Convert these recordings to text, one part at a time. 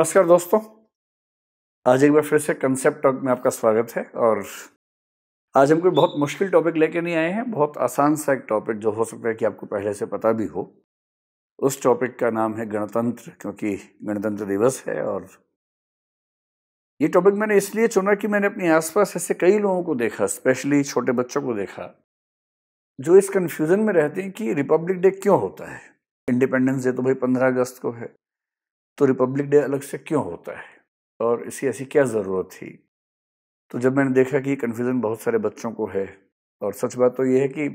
नमस्कार दोस्तों। आज एक बार फिर से कंसेप्ट टॉक में आपका स्वागत है और आज हम कोई बहुत मुश्किल टॉपिक लेके नहीं आए हैं, बहुत आसान सा एक टॉपिक जो हो सकता है कि आपको पहले से पता भी हो। उस टॉपिक का नाम है गणतंत्र, क्योंकि गणतंत्र दिवस है और ये टॉपिक मैंने इसलिए चुना कि मैंने अपने आसपास ऐसे कई लोगों को देखा स्पेशली छोटे बच्चों को देखा, जो इस कन्फ्यूज़न में रहते हैं कि रिपब्लिक डे क्यों होता है? इंडिपेंडेंस डे तो भाई पंद्रह अगस्त को है। तो रिपब्लिक डे अलग से क्यों होता है? और इसी ऐसी क्या ज़रूरत थी? तो जब मैंने देखा कि कन्फ्यूज़न बहुत सारे बच्चों को है, और सच बात तो ये है कि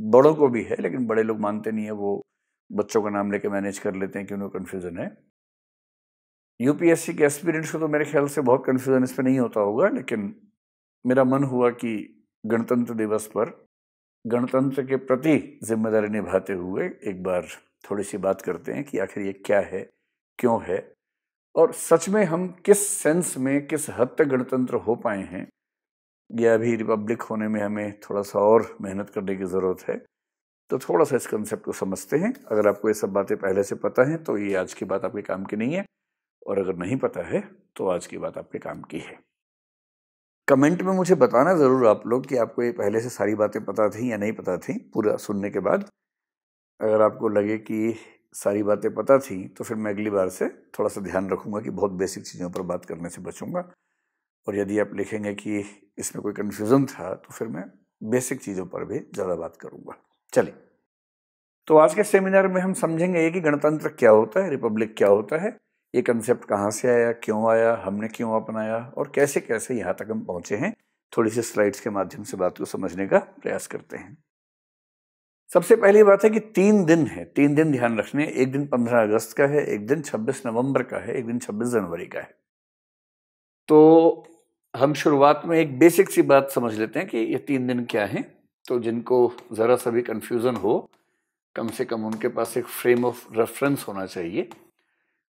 बड़ों को भी है, लेकिन बड़े लोग मानते नहीं है, वो बच्चों का नाम लेके मैनेज कर लेते हैं कि उन्हें कन्फ्यूज़न है। यूपीएससी के एस्पिरेंट्स को तो मेरे ख्याल से बहुत कन्फ्यूज़न इस पर नहीं होता होगा, लेकिन मेरा मन हुआ कि गणतंत्र दिवस पर गणतंत्र के प्रति ज़िम्मेदारी निभाते हुए एक बार थोड़ी सी बात करते हैं कि आखिर ये क्या है? क्यों है? और सच में हम किस सेंस में, किस हद तक गणतंत्र हो पाए हैं? या अभी रिपब्लिक होने में हमें थोड़ा सा और मेहनत करने की ज़रूरत है। तो थोड़ा सा इस कंसेप्ट को समझते हैं। अगर आपको ये सब बातें पहले से पता हैं तो ये आज की बात आपके काम की नहीं है। और अगर नहीं पता है तो आज की बात आपके काम की है। कमेंट में मुझे बताना ज़रूर आप लोग कि आपको ये पहले से सारी बातें पता थी या नहीं पता थी, पूरा सुनने के बाद। अगर आपको लगे कि सारी बातें पता थी तो फिर मैं अगली बार से थोड़ा सा ध्यान रखूँगा कि बहुत बेसिक चीज़ों पर बात करने से बचूँगा। और यदि आप लिखेंगे कि इसमें कोई कन्फ्यूज़न था तो फिर मैं बेसिक चीज़ों पर भी ज़्यादा बात करूँगा। चलिए। तो आज के सेमिनार में हम समझेंगे ये कि गणतंत्र क्या होता है रिपब्लिक क्या होता है, ये कंसेप्ट कहाँ से आया, क्यों आया, हमने क्यों अपनाया, और कैसे कैसे यहाँ तक हम पहुँचे हैं थोड़ी सी स्लाइड्स के माध्यम से बात को समझने का प्रयास करते हैं। सबसे पहली बात है कि तीन दिन है, तीन दिन ध्यान रखने। एक दिन पंद्रह अगस्त का है, एक दिन छब्बीस नवंबर का है, एक दिन छब्बीस जनवरी का है। तो हम शुरुआत में एक बेसिक सी बात समझ लेते हैं कि ये तीन दिन क्या हैं। तो जिनको ज़रा सा भी कन्फ्यूज़न हो, कम से कम उनके पास एक फ्रेम ऑफ़ रेफरेंस होना चाहिए।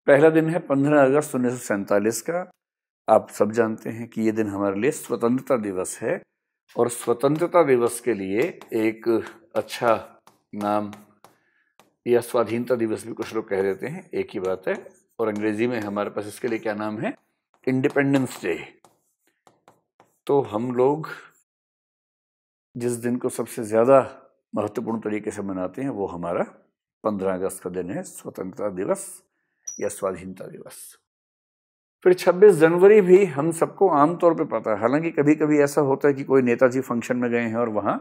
पहला दिन है पंद्रह अगस्त उन्नीस सौ सैंतालीस का। आप सब जानते हैं कि ये दिन हमारे लिए स्वतंत्रता दिवस है और स्वतंत्रता दिवस के लिए एक अच्छा नाम, या स्वाधीनता दिवस भी कुछ लोग कह देते हैं, एक ही बात है, और अंग्रेज़ी में हमारे पास इसके लिए क्या नाम है? इंडिपेंडेंस डे तो हम लोग जिस दिन को सबसे ज़्यादा महत्वपूर्ण तरीके से मनाते हैं, वो हमारा पंद्रह अगस्त का दिन है, स्वतंत्रता दिवस या स्वाधीनता दिवस। फिर 26 जनवरी भी हम सबको आमतौर पे पता है, हालाँकि कभी कभी ऐसा होता है कि कोई नेताजी फ़ंक्शन में गए हैं और वहाँ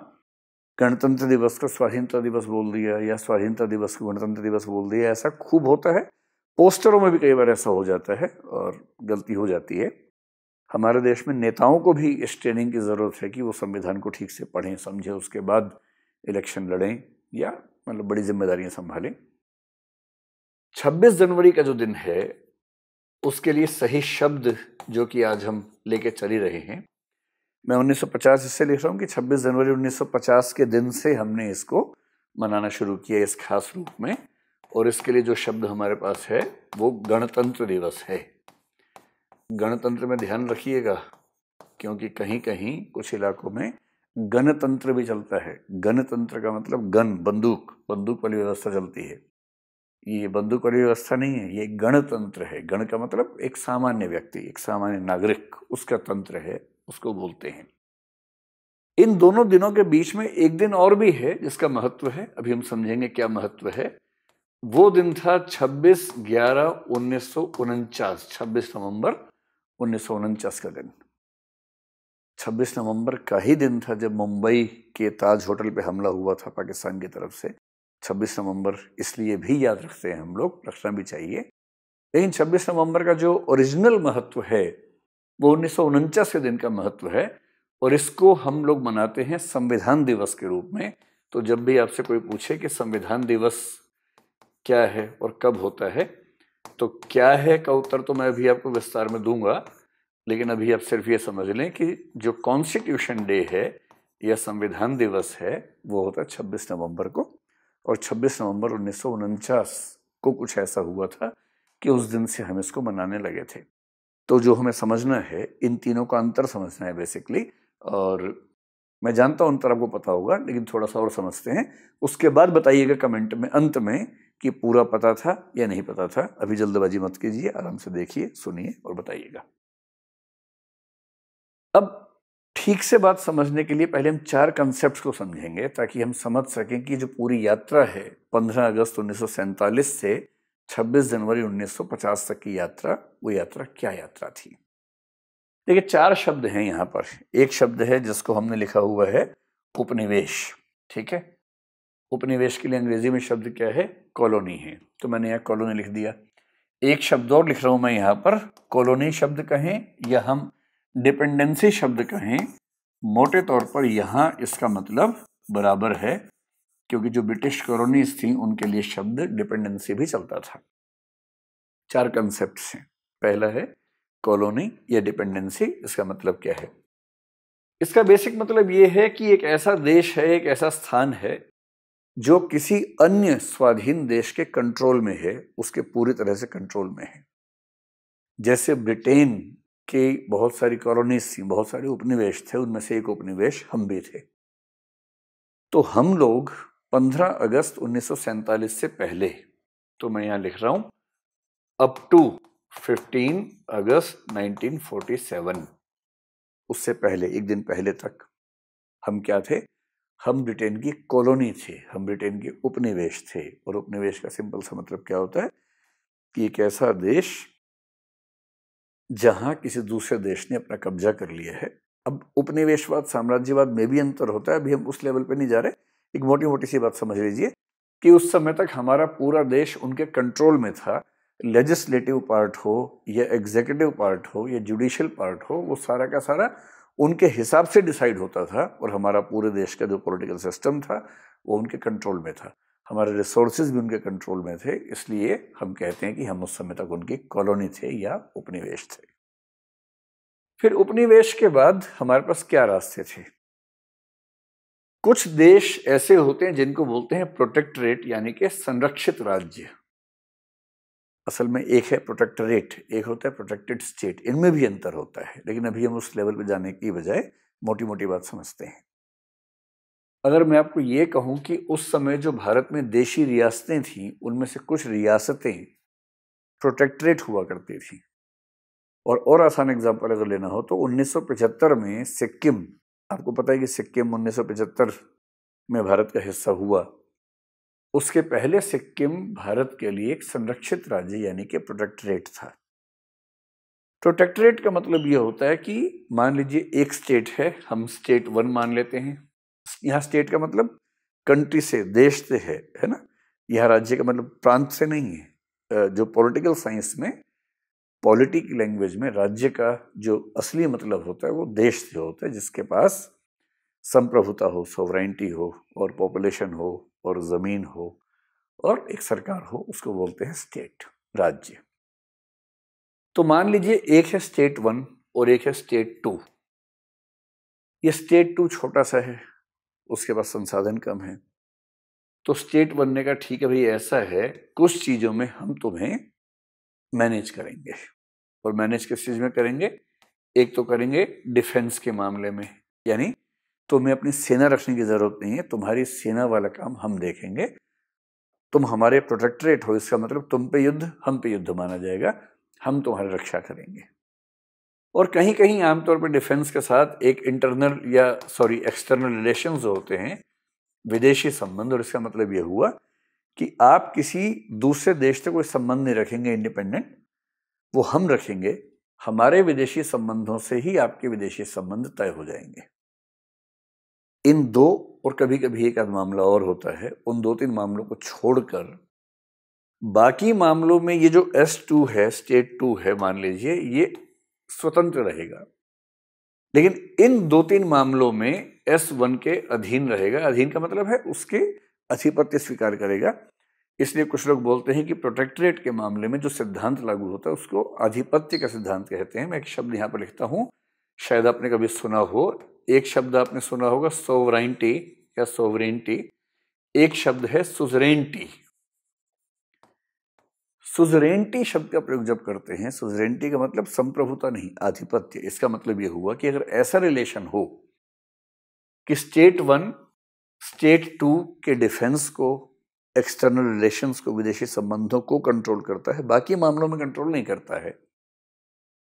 गणतंत्र दिवस को स्वाधीनता दिवस बोल दिया या स्वाधीनता दिवस को गणतंत्र दिवस बोल दिया, ऐसा खूब होता है। पोस्टरों में भी कई बार ऐसा हो जाता है और गलती हो जाती है। हमारे देश में नेताओं को भी इस ट्रेनिंग की ज़रूरत है कि वो संविधान को ठीक से पढ़ें, समझें, उसके बाद इलेक्शन लड़ें या मतलब बड़ी जिम्मेदारियाँ संभालें। 26 जनवरी का जो दिन है, उसके लिए सही शब्द जो कि आज हम लेके चल रहे हैं मैं 1950 इससे लिख रहा हूँ कि 26 जनवरी 1950 के दिन से हमने इसको मनाना शुरू किया इस खास रूप में। और इसके लिए जो शब्द हमारे पास है, वो गणतंत्र दिवस है। गणतंत्र में ध्यान रखिएगा, क्योंकि कहीं कहीं कुछ इलाकों में गणतंत्र भी चलता है। गणतंत्र का मतलब गन बंदूक। बंदूक वाली व्यवस्था चलती है। ये बंदूक वाली व्यवस्था नहीं है, ये गणतंत्र है। गण का मतलब एक सामान्य व्यक्ति, एक सामान्य नागरिक, उसका तंत्र है। उसको बोलते हैं। इन दोनों दिनों के बीच में एक दिन और भी है जिसका महत्व है, अभी हम समझेंगे क्या महत्व है। वो दिन था 26 ग्यारह उन्नीस सौ उनचास, छब्बीस नवंबर उन्नीस सौ उनचास का दिन। 26 नवंबर का ही दिन था जब मुंबई के ताज होटल पे हमला हुआ था पाकिस्तान की तरफ़ से। 26 नवंबर इसलिए भी याद रखते हैं हम लोग, रखना भी चाहिए। लेकिन 26 नवंबर का जो ओरिजिनल महत्व है वो उन्नीस के दिन का महत्व है और इसको हम लोग मनाते हैं संविधान दिवस के रूप में। तो जब भी आपसे कोई पूछे कि संविधान दिवस क्या है और कब होता है तो क्या है का उत्तर तो मैं अभी आपको विस्तार में दूँगा, लेकिन अभी आप सिर्फ़ ये समझ लें कि जो कॉन्स्टिट्यूशन डे है, या संविधान दिवस है, वो होता है छब्बीस नवंबर को। और 26 नवंबर उन्नीस सौ उनचास को कुछ ऐसा हुआ था कि उस दिन से हम इसको मनाने लगे थे। तो जो हमें समझना है, इन तीनों का अंतर समझना है बेसिकली और मैं जानता हूँ, अंतर आपको पता होगा, लेकिन थोड़ा सा और समझते हैं। उसके बाद बताइएगा कमेंट में, अंत में, कि पूरा पता था या नहीं पता था। अभी जल्दबाजी मत कीजिए, आराम से देखिए, सुनिए और बताइएगा। अब ठीक से बात समझने के लिए पहले हम चार कंसेप्ट को समझेंगे, ताकि हम समझ सकें कि जो पूरी यात्रा है 15 अगस्त उन्नीस सौ सैंतालीस से 26 जनवरी 1950 तक की यात्रा, वो यात्रा क्या यात्रा थी? देखिए, चार शब्द हैं यहाँ पर। एक शब्द है जिसको हमने लिखा हुआ है, उपनिवेश। ठीक है? उपनिवेश के लिए अंग्रेज़ी में शब्द क्या है? कॉलोनी है। तो मैंने यहाँ कॉलोनी लिख दिया। एक शब्द और लिख रहा हूँ मैं यहाँ पर। कॉलोनी शब्द कहें या हम डिपेंडेंसी शब्द कहें, मोटे तौर पर यहाँ इसका मतलब बराबर है क्योंकि जो ब्रिटिश कॉलोनीज थी, उनके लिए शब्द डिपेंडेंसी भी चलता था। चार कंसेप्ट हैं। पहला है कॉलोनी या डिपेंडेंसी इसका मतलब क्या है? इसका बेसिक मतलब ये है कि एक ऐसा देश है, एक ऐसा स्थान है, जो किसी अन्य स्वाधीन देश के कंट्रोल में है, उसके पूरी तरह से कंट्रोल में है। जैसे ब्रिटेन के बहुत सारी कॉलोनीज थी, बहुत सारे उपनिवेश थे, उनमें से एक उपनिवेश हम भी थे। तो हम लोग 15 अगस्त उन्नीस सौ सैंतालीस से पहले तो मैं यहाँ लिख रहा हूँ अप टू 15 अगस्त 1947 उससे पहले, एक दिन पहले तक, हम क्या थे? हम ब्रिटेन की कॉलोनी थे, हम ब्रिटेन के उपनिवेश थे। और उपनिवेश का सिंपल सा मतलब क्या होता है? कि एक ऐसा देश, जहाँ किसी दूसरे देश ने अपना कब्जा कर लिया है। अब उपनिवेशवाद, साम्राज्यवाद में भी अंतर होता है, अभी हम उस लेवल पे नहीं जा रहे। एक मोटी मोटी सी बात समझ लीजिए कि उस समय तक हमारा पूरा देश उनके कंट्रोल में था। लेजिस्लेटिव पार्ट हो या एग्जीक्यूटिव पार्ट हो या जुडिशियल पार्ट हो, वो सारा का सारा उनके हिसाब से डिसाइड होता था और हमारा पूरे देश का जो पॉलिटिकल सिस्टम था, वो उनके कंट्रोल में था। हमारे रिसोर्सेज भी उनके कंट्रोल में थे, इसलिए हम कहते हैं कि हम उस समय तक उनकी कॉलोनी थे या उपनिवेश थे। फिर उपनिवेश के बाद हमारे पास क्या रास्ते थे? कुछ देश ऐसे होते हैं जिनको बोलते हैं प्रोटेक्टरेट यानी कि संरक्षित राज्य। असल में एक है प्रोटेक्टरेट एक होता है प्रोटेक्टेड स्टेट इनमें भी अंतर होता है, लेकिन अभी हम उस लेवल पर जाने की बजाय मोटी मोटी बात समझते हैं। अगर मैं आपको ये कहूँ कि उस समय जो भारत में देशी रियासतें थीं, उनमें से कुछ रियासतें प्रोटेक्टरेट हुआ करती थी। और और आसान एग्जांपल अगर लेना हो तो 1975 में सिक्किम आपको पता है कि सिक्किम 1975 में भारत का हिस्सा हुआ। उसके पहले सिक्किम भारत के लिए एक संरक्षित राज्य यानी कि प्रोटेक्टरेट था। प्रोटेक्टरेट का मतलब यह होता है कि मान लीजिए एक स्टेट है, हम स्टेट वन मान लेते हैं। यहाँ स्टेट का मतलब कंट्री से, देश से है है ना? यह राज्य का मतलब प्रांत से नहीं है। जो पॉलिटिकल साइंस में पॉलिटी की लैंग्वेज में राज्य का जो असली मतलब होता है वो देश से होता है, जिसके पास संप्रभुता हो सोवरेंटी हो, और पॉपुलेशन हो, और ज़मीन हो, और एक सरकार हो, उसको बोलते हैं स्टेट राज्य। तो मान लीजिए एक है स्टेट वन और एक है स्टेट टू ये स्टेट टू छोटा सा है, उसके पास संसाधन कम है। तो स्टेट बनने का ठीक है भाई, ऐसा है, कुछ चीज़ों में हम तुम्हें मैनेज करेंगे और मैनेज किस चीज़ में करेंगे? एक तो करेंगे डिफेंस के मामले में, यानी तुम्हें अपनी सेना रखने की ज़रूरत नहीं है, तुम्हारी सेना वाला काम हम देखेंगे। तुम हमारे प्रोटेक्टरेट हो, इसका मतलब तुम पे युद्ध, हम पे युद्ध माना जाएगा, हम तुम्हारी रक्षा करेंगे। और कहीं कहीं आमतौर पर डिफेंस के साथ एक इंटरनल या सॉरी एक्सटर्नल रिलेशन होते हैं, विदेशी संबंध, और इसका मतलब यह हुआ कि आप किसी दूसरे देश से कोई संबंध नहीं रखेंगे इंडिपेंडेंट वो हम रखेंगे, हमारे विदेशी संबंधों से ही आपके विदेशी संबंध तय हो जाएँगे। इन दो, और कभी कभी एक आध मामला और होता है, उन दो तीन मामलों को छोड़कर, बाकी मामलों में ये जो एस टू है स्टेट टू है, मान लीजिए, ये स्वतंत्र रहेगा। लेकिन इन दो तीन मामलों में एस वन के अधीन रहेगा। अधीन का मतलब है उसके अधिपत्य स्वीकार करेगा। इसलिए कुछ लोग बोलते हैं कि प्रोटेक्टरेट के मामले में जो सिद्धांत लागू होता है, उसको आधिपत्य का सिद्धांत कहते हैं। मैं एक शब्द यहाँ पर लिखता हूँ। शायद आपने कभी सुना हो। एक शब्द आपने सुना होगा सोवराइंटी या सोवरेंटी एक शब्द है सुजरेंटी सुजरेंटी शब्द का प्रयोग जब करते हैं सुजरेंटी का मतलब संप्रभुता नहीं, आधिपत्य। इसका मतलब यह हुआ कि अगर ऐसा रिलेशन हो कि स्टेट वन स्टेट टू के डिफेंस को, एक्सटर्नल रिलेशंस को, विदेशी संबंधों को कंट्रोल करता है, बाकी मामलों में कंट्रोल नहीं करता है।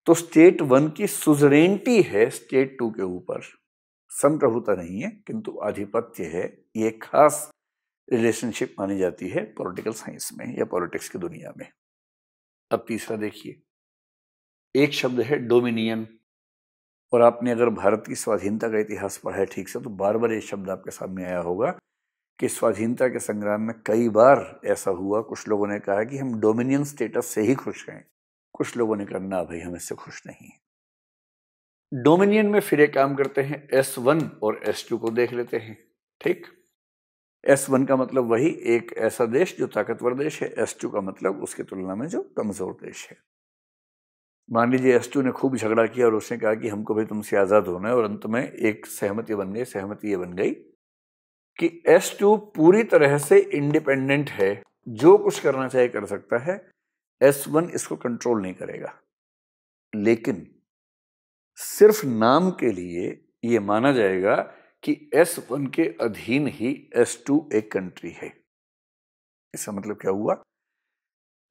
तो स्टेट वन की सुजरेंटी है स्टेट टू के ऊपर। संप्रभुता नहीं है, किंतु आधिपत्य है। ये खास रिलेशनशिप मानी जाती है पॉलिटिकल साइंस में या पॉलिटिक्स की दुनिया में। अब तीसरा देखिए। एक शब्द है डोमिनियन और आपने अगर भारत की स्वाधीनता का इतिहास पढ़ा है ठीक से तो बार बार ये शब्द आपके सामने आया होगा कि स्वाधीनता के संग्राम में कई बार ऐसा हुआ। कुछ लोगों ने कहा कि हम डोमिनियन स्टेटस से ही खुश हैं। कुछ लोगों ने कहा, ना भाई, हम इससे खुश नहीं हैं। डोमिनियन में फिर एक काम करते हैं, एस वन और एस टू को देख लेते हैं, ठीक? एस वन का मतलब वही, एक ऐसा देश जो ताकतवर देश है, एस टू का मतलब उसकी तुलना में जो कमज़ोर देश है। मान लीजिए एस ने खूब झगड़ा किया और उसने कहा कि हमको भाई तुमसे आज़ाद होना है और अंत में एक सहमति बन गई, सहमति ये बन गई कि एस टू पूरी तरह से इंडिपेंडेंट है, जो कुछ करना चाहे कर सकता है, एस वन इसको कंट्रोल नहीं करेगा। लेकिन सिर्फ़ नाम के लिए ये माना जाएगा कि एस वन के अधीन ही एस टू एक कंट्री है। इसका मतलब क्या हुआ?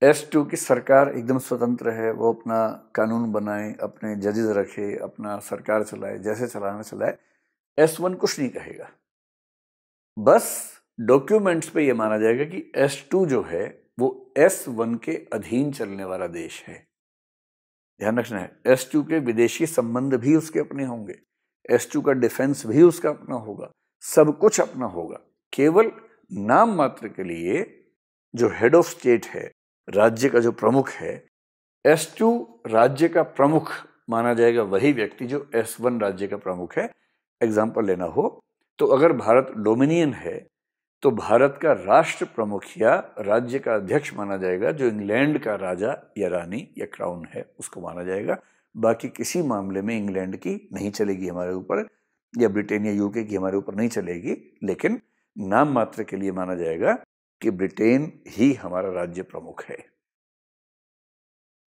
एस टू की सरकार एकदम स्वतंत्र है, वो अपना कानून बनाए, अपने जजेज रखे, अपना सरकार चलाए, जैसे चलाना चलाए एस वन कुछ नहीं कहेगा। बस डॉक्यूमेंट्स पे ये माना जाएगा कि एस टू जो है, वो एस वन के अधीन चलने वाला देश है। ध्यान रखना है एस टू के विदेशी संबंध भी उसके अपने होंगे एस टू का डिफेंस भी उसका अपना होगा, सब कुछ अपना होगा। केवल नाम मात्र के लिए जो हेड ऑफ़ स्टेट है राज्य का जो प्रमुख है एस टू राज्य का प्रमुख माना जाएगा वही व्यक्ति जो एस वन राज्य का प्रमुख है। एग्ज़ाम्पल लेना हो तो अगर भारत डोमिनियन है तो भारत का राष्ट्र प्रमुख या राज्य का अध्यक्ष माना जाएगा जो इंग्लैंड का राजा या रानी या क्राउन है, उसको माना जाएगा। बाकी किसी मामले में इंग्लैंड की नहीं चलेगी हमारे ऊपर, या ब्रिटेन या यूके की हमारे ऊपर नहीं चलेगी, लेकिन नाम मात्र के लिए माना जाएगा कि ब्रिटेन ही हमारा राज्य प्रमुख है।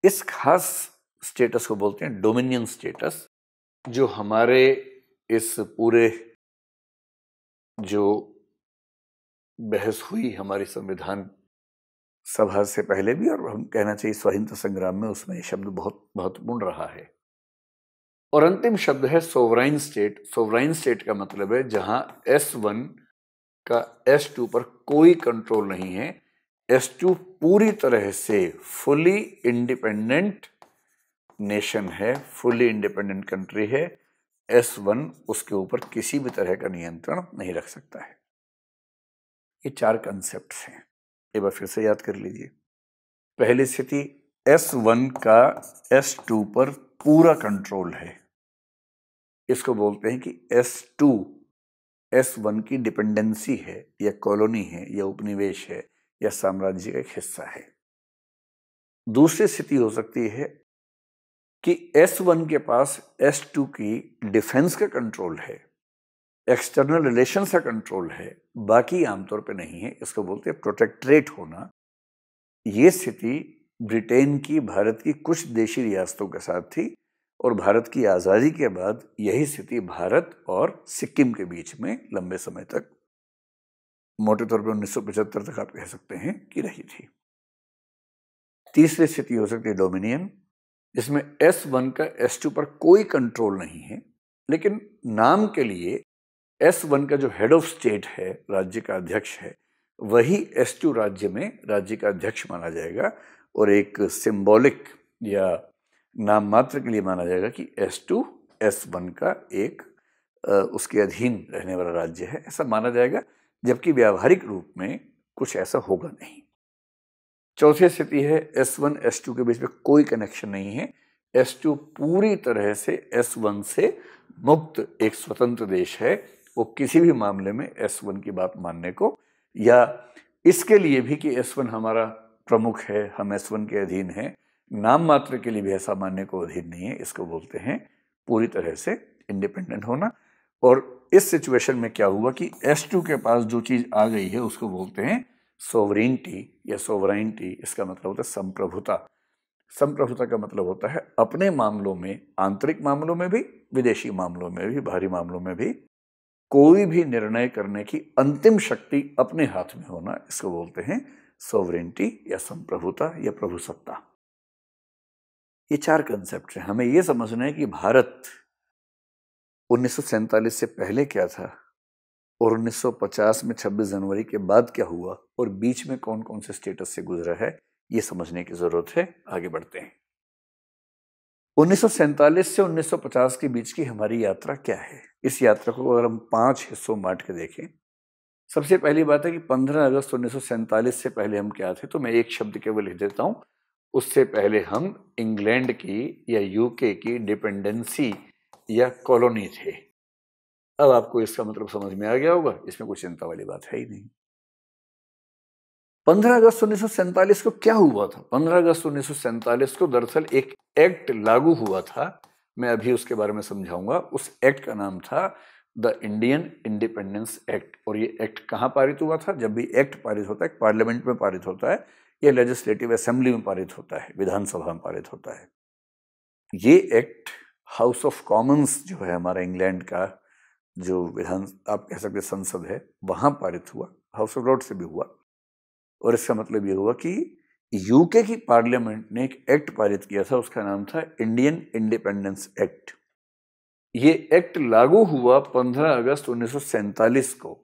इस खास स्टेटस को बोलते हैं डोमिनियन स्टेटस, जो हमारे इस पूरे जो बहस हुई हमारी संविधान सभा से पहले भी, और हम कहना चाहिए स्वतंत्रता संग्राम में उसमें शब्द बहुत महत्वपूर्ण रहा है। और अंतिम शब्द है सोवराइन स्टेट। सोवराइन स्टेट का मतलब है जहाँ एस वन का एस टू पर कोई कंट्रोल नहीं है। एस टू पूरी तरह से फुली इंडिपेंडेंट नेशन है फुली इंडिपेंडेंट कंट्री है। एस वन उसके ऊपर किसी भी तरह का नियंत्रण नहीं रख सकता है। ये चार कंसेप्ट हैं। एक बार फिर से याद कर लीजिए। पहली स्थिति एस वन का एस टू पर पूरा कंट्रोल है। इसको बोलते हैं कि एस टू एस वन की डिपेंडेंसी है, या कॉलोनी है, या उपनिवेश है, या साम्राज्य का एक हिस्सा है। दूसरी स्थिति हो सकती है कि एस वन के पास एस टू की डिफेंस का कंट्रोल है, एक्सटर्नल रिलेशन का कंट्रोल है, बाकी आमतौर पे नहीं है, इसको बोलते हैं प्रोटेक्ट्रेट होना। ये स्थिति ब्रिटेन की, भारत की कुछ देशी रियासतों के साथ थी और भारत की आज़ादी के बाद यही स्थिति भारत और सिक्किम के बीच में लंबे समय तक मोटे तौर पर 1975 तक आप कह सकते हैं कि रही थी। तीसरी स्थिति हो सकती है डोमिनियन, जिसमें एस वन का एस टू पर कोई कंट्रोल नहीं है, लेकिन नाम के लिए एस वन का जो हेड ऑफ़ स्टेट है, राज्य का अध्यक्ष है, वही एस टू राज्य में राज्य का अध्यक्ष माना जाएगा और एक सिंबॉलिक या नाम मात्र के लिए माना जाएगा कि एस टू एस वन का एक उसके अधीन रहने वाला राज्य है, ऐसा माना जाएगा, जबकि व्यावहारिक रूप में कुछ ऐसा होगा नहीं। चौथी स्थिति है एस वन एस टू के बीच में कोई कनेक्शन नहीं है। एस टू पूरी तरह से एस वन से मुक्त एक स्वतंत्र देश है, वो किसी भी मामले में एस वन की बात मानने को, या इसके लिए भी कि एस वन हमारा प्रमुख है, हम एस वन के अधीन हैं नाम मात्र के लिए भी ऐसा मानने को अधीन नहीं है। इसको बोलते हैं पूरी तरह से इंडिपेंडेंट होना। और इस सिचुएशन में क्या हुआ कि एस टू के पास जो चीज़ आ गई है, उसको बोलते हैं सोवरिनटी या सोवराइनटी इसका मतलब होता है संप्रभुता। संप्रभुता का मतलब होता है अपने मामलों में, आंतरिक मामलों में भी, विदेशी मामलों में भी, बाहरी मामलों में भी कोई भी निर्णय करने की अंतिम शक्ति अपने हाथ में होना, इसको बोलते हैं सोवरेंटी या संप्रभुता या प्रभु सत्ता ये चार कंसेप्ट हैं। हमें यह समझना है कि भारत उन्नीस से पहले क्या था और 1950 में 26 जनवरी के बाद क्या हुआ और बीच में कौन कौन से स्टेटस से गुजरा है, ये समझने की ज़रूरत है। आगे बढ़ते हैं। उन्नीस से 1950 के बीच की हमारी यात्रा क्या है? इस यात्रा को अगर हम पाँच हिस्सों बांट के देखें, सबसे पहली बात है कि 15 अगस्त उन्नीस सौ सैंतालीस से पहले हम क्या थे? तो मैं एक शब्द केवल लिख देता हूँ उससे पहले हम इंग्लैंड की या यूके की डिपेंडेंसी या कॉलोनी थे। अब आपको इसका मतलब समझ में आ गया होगा, इसमें कोई चिंता वाली बात है ही नहीं। 15 अगस्त उन्नीस को क्या हुआ था? 15 अगस्त उन्नीस सौ सैंतालीस को दरअसल एक एक्ट लागू हुआ था, मैं अभी उसके बारे में समझाऊँगा। उस एक्ट का नाम था द इंडियन इंडिपेंडेंस एक्ट, और ये एक्ट कहाँ पारित हुआ था? जब भी एक्ट पारित होता है पार्लियामेंट में पारित होता है या लेजिस्लेटिव असेंबली में पारित होता है, विधानसभा में पारित होता है। ये एक्ट हाउस ऑफ़ कॉमन्स जो है हमारा इंग्लैंड का जो विधान, आप कह सकते संसद है, वहाँ पारित हुआ हाउस ऑफ़ लॉर्ड से भी हुआ। और इसका मतलब ये हुआ कि यूके की पार्लियामेंट ने एक एक्ट पारित किया था, उसका नाम था इंडियन इंडिपेंडेंस एक्ट ये एक्ट लागू हुआ 15 अगस्त उन्नीस को।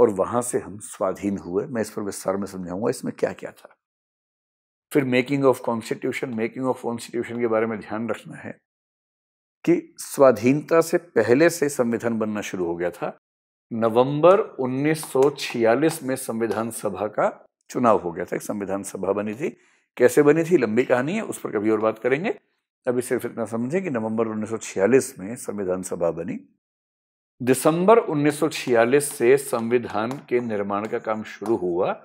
और वहाँ से हम स्वाधीन हुए। मैं इस पर विस्तार में समझाऊँगा, इसमें क्या क्या था। फिर making of constitution making of constitution के बारे में ध्यान रखना है कि स्वाधीनता से पहले से संविधान बनना शुरू हो गया था। नवंबर 1946 में संविधान सभा का चुनाव हो गया था। संविधान सभा बनी थी। कैसे बनी थी? लंबी कहानी है, उस पर कभी और बात करेंगे। अभी सिर्फ़ इतना समझें कि नवंबर 1946 में संविधान सभा बनी। दिसंबर 1946 से संविधान के निर्माण का काम शुरू हुआ।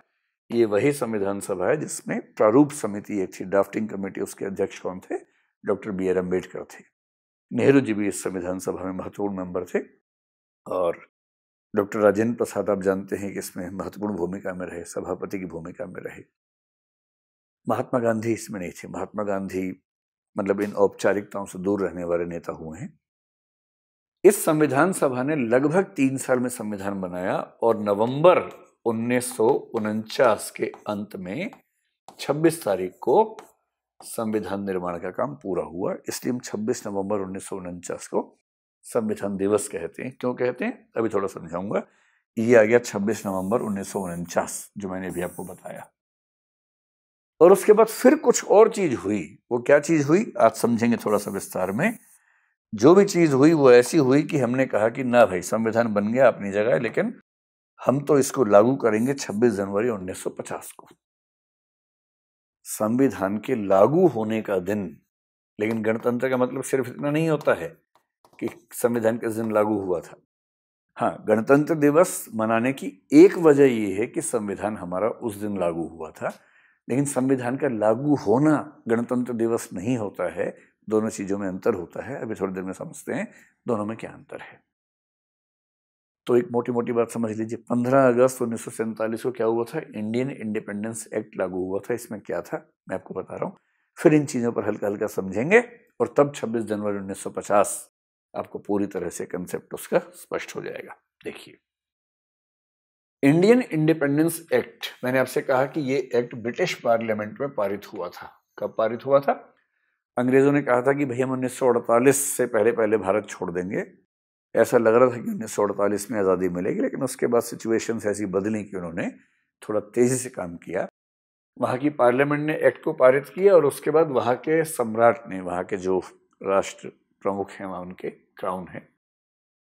ये वही संविधान सभा है जिसमें प्रारूप समिति एक थी, ड्राफ्टिंग कमेटी, उसके अध्यक्ष कौन थे? डॉक्टर बी आर अंबेडकर थे। नेहरू जी भी इस संविधान सभा में महत्वपूर्ण मेंबर थे। और डॉक्टर राजेंद्र प्रसाद आप जानते हैं कि इसमें महत्वपूर्ण भूमिका में रहे, सभापति की भूमिका में रहे। महात्मा गांधी इसमें नहीं थे। महात्मा गांधी मतलब इन औपचारिकताओं से दूर रहने वाले नेता हुए हैं। इस संविधान सभा ने लगभग तीन साल में संविधान बनाया और नवंबर उन्नीस सौ उनचास के अंत में 26 तारीख को संविधान निर्माण का काम पूरा हुआ। इसलिए हम 26 नवंबर उन्नीस सौ उनचास को संविधान दिवस कहते हैं। क्यों कहते हैं? अभी थोड़ा समझाऊँगा। ये आ गया 26 नवंबर उन्नीस सौ उनचास, जो मैंने अभी आपको बताया। और उसके बाद फिर कुछ और चीज़ हुई। वो क्या चीज़ हुई? आज समझेंगे थोड़ा सा विस्तार में। जो भी चीज़ हुई, वो ऐसी हुई कि हमने कहा कि, ना भाई, संविधान बन गया अपनी जगह, लेकिन हम तो इसको लागू करेंगे 26 जनवरी 1950 को। संविधान के लागू होने का दिन, लेकिन गणतंत्र का मतलब सिर्फ़ इतना नहीं होता है कि संविधान के दिन लागू हुआ था। हाँ गणतंत्र दिवस मनाने की एक वजह यह है कि संविधान हमारा उस दिन लागू हुआ था, लेकिन संविधान का लागू होना गणतंत्र दिवस नहीं होता है दोनों चीज़ों में अंतर होता है। अभी थोड़ी देर में समझते हैं, दोनों में क्या अंतर है। तो एक मोटी मोटी बात समझ लीजिए 15 अगस्त उन्नीस सौ सैंतालीस को क्या हुआ था? इंडियन इंडिपेंडेंस एक्ट लागू हुआ था। इसमें क्या था? मैं आपको बता रहा हूँ। फिर इन चीज़ों पर हल्का हल्का समझेंगे और तब 26 जनवरी 1950 आपको पूरी तरह से कंसेप्ट उसका स्पष्ट हो जाएगा। देखिए। इंडियन इंडिपेंडेंस एक्ट मैंने आपसे कहा कि ये एक्ट ब्रिटिश पार्लियामेंट में पारित हुआ था। कब पारित हुआ था? अंग्रेज़ों ने कहा था कि भैया हम उन्नीस सौ अड़तालीस से पहले पहले भारत छोड़ देंगे। ऐसा लग रहा था कि उन्नीस सौ अड़तालीस में आज़ादी मिलेगी, लेकिन उसके बाद सिचुएशन ऐसी बदली कि उन्होंने थोड़ा तेज़ी से काम किया। वहाँ की पार्लियामेंट ने एक्ट को पारित किया और उसके बाद वहाँ के सम्राट ने, वहाँ के जो राष्ट्र प्रमुख हैं, वहाँ उनके क्राउन हैं।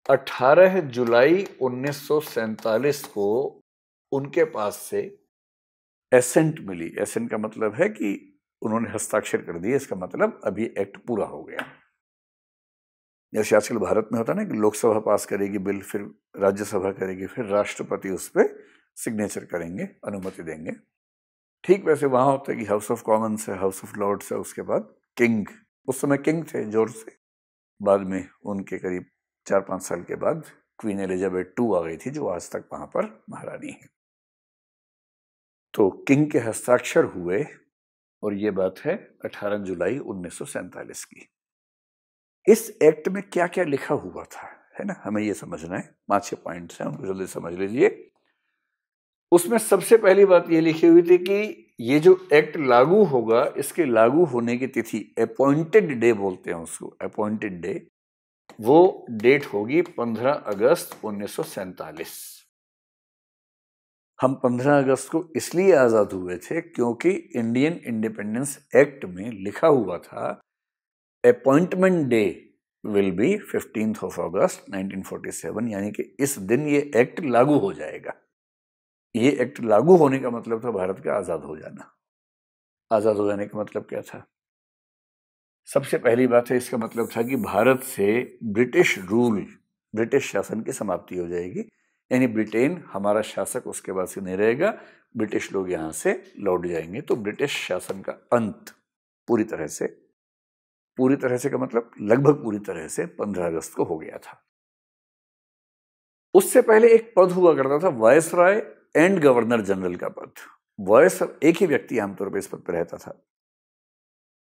18 जुलाई उन्नीस सौ सैंतालीस को उनके पास से एसेंट मिली। एसेंट का मतलब है कि उन्होंने हस्ताक्षर कर दिए, इसका मतलब अभी एक्ट पूरा हो गया। जैसे आजकल भारत में होता ना कि लोकसभा पास करेगी बिल, फिर राज्यसभा करेगी, फिर राष्ट्रपति उस पर सिग्नेचर करेंगे, अनुमति देंगे। ठीक वैसे वहाँ होता है कि हाउस ऑफ़ कॉमन्स है, हाउस ऑफ़ लॉर्ड्स है, उसके बाद किंग। उस समय किंग थे ज़ोर से। बाद में उनके करीब चार पाँच साल के बाद क्वीन एलिजाबेथ टू आ गई थी, जो आज तक वहाँ पर महारानी है। तो किंग के हस्ताक्षर हुए और ये बात है 18 जुलाई उन्नीस की। इस एक्ट में क्या क्या लिखा हुआ था, है ना? हमें ये समझना है। पाँच छह पॉइंट्स हैं, उनको जल्दी समझ लीजिए। उसमें सबसे पहली बात ये लिखी हुई थी कि ये जो एक्ट लागू होगा, इसके लागू होने की तिथि अपॉइंटेड डे बोलते हैं उसको अपॉइंटेड डे वो डेट होगी 15 अगस्त उन्नीस सौ सैंतालीस। हम 15 अगस्त को इसलिए आज़ाद हुए थे क्योंकि इंडियन इंडिपेंडेंस एक्ट में लिखा हुआ था appointment day will be fifteenth of August 1947 यानी कि इस दिन ये एक्ट लागू हो जाएगा। ये एक्ट लागू होने का मतलब था भारत का आज़ाद हो जाना। आज़ाद हो जाने का मतलब क्या था? सबसे पहली बात है, इसका मतलब था कि भारत से ब्रिटिश रूल ब्रिटिश शासन की समाप्ति हो जाएगी। यानी ब्रिटेन, हमारा शासक उसके बाद से नहीं रहेगा, ब्रिटिश लोग यहाँ से लौट जाएँगे। तो ब्रिटिश शासन का अंत पूरी तरह से, पूरी तरह से का मतलब लगभग पूरी तरह से 15 अगस्त को हो गया था। उससे पहले एक पद हुआ करता था viceroy and governor general का पद। वॉयस एक ही व्यक्ति आमतौर पर इस पद पर रहता था।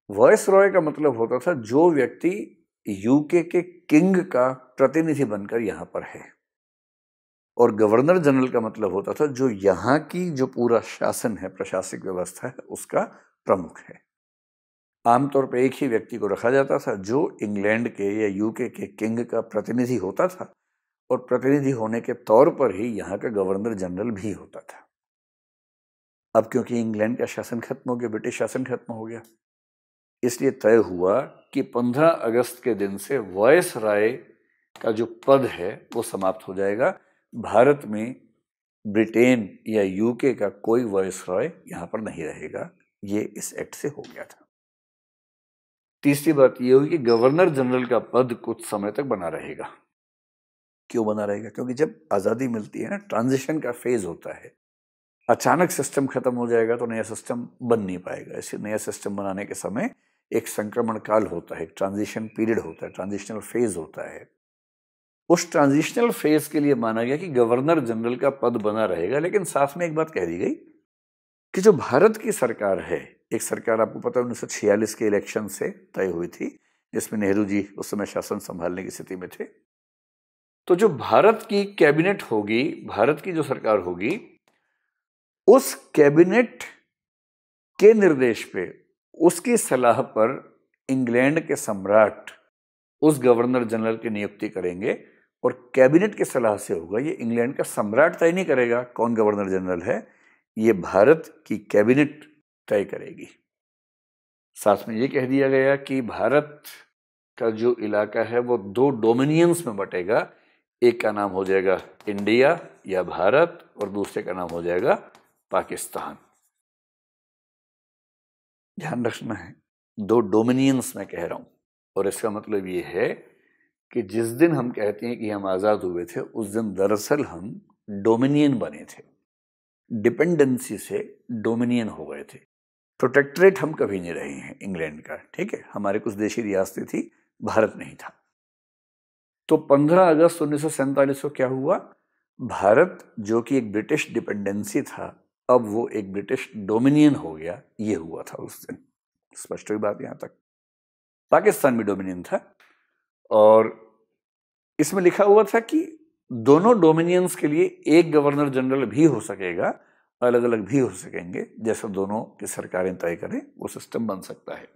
वॉयस रॉय का मतलब होता था, जो व्यक्ति यूके के किंग का प्रतिनिधि बनकर यहाँ पर है। और गवर्नर जनरल का मतलब होता था, जो यहाँ की जो पूरा शासन है, प्रशासनिक व्यवस्था है, उसका प्रमुख है। आमतौर पर एक ही व्यक्ति को रखा जाता था, जो इंग्लैंड के या यूके के किंग का प्रतिनिधि होता था, और प्रतिनिधि होने के तौर पर ही यहाँ का गवर्नर जनरल भी होता था। अब क्योंकि इंग्लैंड का शासन खत्म हो गया, ब्रिटिश शासन खत्म हो गया, इसलिए तय हुआ कि 15 अगस्त के दिन से वॉयस राय का जो पद है, वो समाप्त हो जाएगा। भारत में ब्रिटेन या यूके का कोई वॉयस रॉय यहाँ पर नहीं रहेगा, ये इस एक्ट से हो गया था। तीसरी बात यह हुई कि गवर्नर जनरल का पद कुछ समय तक बना रहेगा। क्यों बना रहेगा? क्योंकि जब आज़ादी मिलती है ना, ट्रांजिशन का फ़ेज़ होता है, अचानक सिस्टम खत्म हो जाएगा तो नया सिस्टम बन नहीं पाएगा। इसे नया सिस्टम बनाने के समय एक संक्रमण काल होता है ट्रांजिशन पीरियड होता है, ट्रांजिशनल फ़ेज़ होता है। उस ट्रांजिशनल फ़ेज़ के लिए माना गया कि गवर्नर जनरल का पद बना रहेगा, लेकिन साथ में एक बात कह दी गई कि जो भारत की सरकार है, एक सरकार आपको पता है उन्नीस सौ छियालीस के इलेक्शन से तय हुई थी, जिसमें नेहरू जी उस समय शासन संभालने की स्थिति में थे। तो जो भारत की कैबिनेट होगी, भारत की जो सरकार होगी, उस कैबिनेट के निर्देश पे, उसकी सलाह पर इंग्लैंड के सम्राट उस गवर्नर जनरल की नियुक्ति करेंगे। और कैबिनेट के सलाह से होगा, ये इंग्लैंड का सम्राट तय नहीं करेगा कौन गवर्नर जनरल है, ये भारत की कैबिनेट तय करेगी। साथ में ये कह दिया गया कि भारत का जो इलाका है, वो दो डोमिनियंस में बटेगा, एक का नाम हो जाएगा इंडिया या भारत और दूसरे का नाम हो जाएगा पाकिस्तान। ध्यान रखना है, दो डोमिनियंस में कह रहा हूँ, और इसका मतलब ये है कि जिस दिन हम कहते हैं कि हम आज़ाद हुए थे, उस दिन दरअसल हम डोमिनियन बने थे। डिपेंडेंसी से डोमिनियन हो गए थे। प्रोटेक्टरेट हम कभी नहीं रहे हैं इंग्लैंड का, ठीक है? हमारे कुछ देशी रियासतें थी, भारत नहीं था। तो 15 अगस्त उन्नीस सौ सैंतालीस को क्या हुआ? भारत, जो कि एक ब्रिटिश डिपेंडेंसी था, अब वो एक ब्रिटिश डोमिनियन हो गया, ये हुआ था उस दिन। स्पष्ट हुई बात यहाँ तक। पाकिस्तान भी डोमिनियन था। और इसमें लिखा हुआ था कि दोनों डोमिनियंस के लिए एक गवर्नर जनरल भी हो सकेगा अलग अलग भी हो सकेंगे, जैसे दोनों की सरकारें तय करें, वो सिस्टम बन सकता है।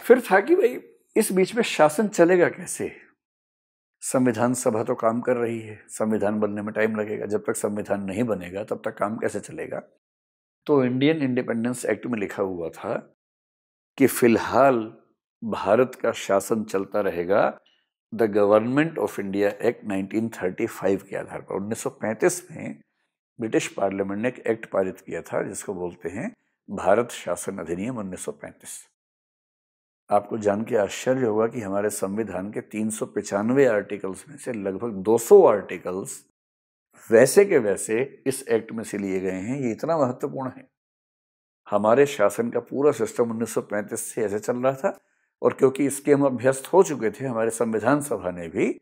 फिर था कि भाई, इस बीच में शासन चलेगा कैसे? संविधान सभा तो काम कर रही है, संविधान बनने में टाइम लगेगा, जब तक संविधान नहीं बनेगा, तब तक काम कैसे चलेगा? तो इंडियन इंडिपेंडेंस एक्ट में लिखा हुआ था कि फ़िलहाल भारत का शासन चलता रहेगा, the Government of India Act 1935 के आधार पर। 1935 में ब्रिटिश पार्लियामेंट ने एक एक्ट पारित किया था, जिसको बोलते हैं भारत शासन अधिनियम 1935 आपको जान के आश्चर्य होगा कि हमारे संविधान के तीन आर्टिकल्स में से लगभग 200 आर्टिकल्स वैसे के वैसे इस एक्ट में से लिए गए हैं, ये इतना महत्वपूर्ण है। हमारे शासन का पूरा सिस्टम 1935 से ऐसे चल रहा था और क्योंकि इसके हम अभ्यस्त हो चुके थे, हमारे संविधान सभा ने भी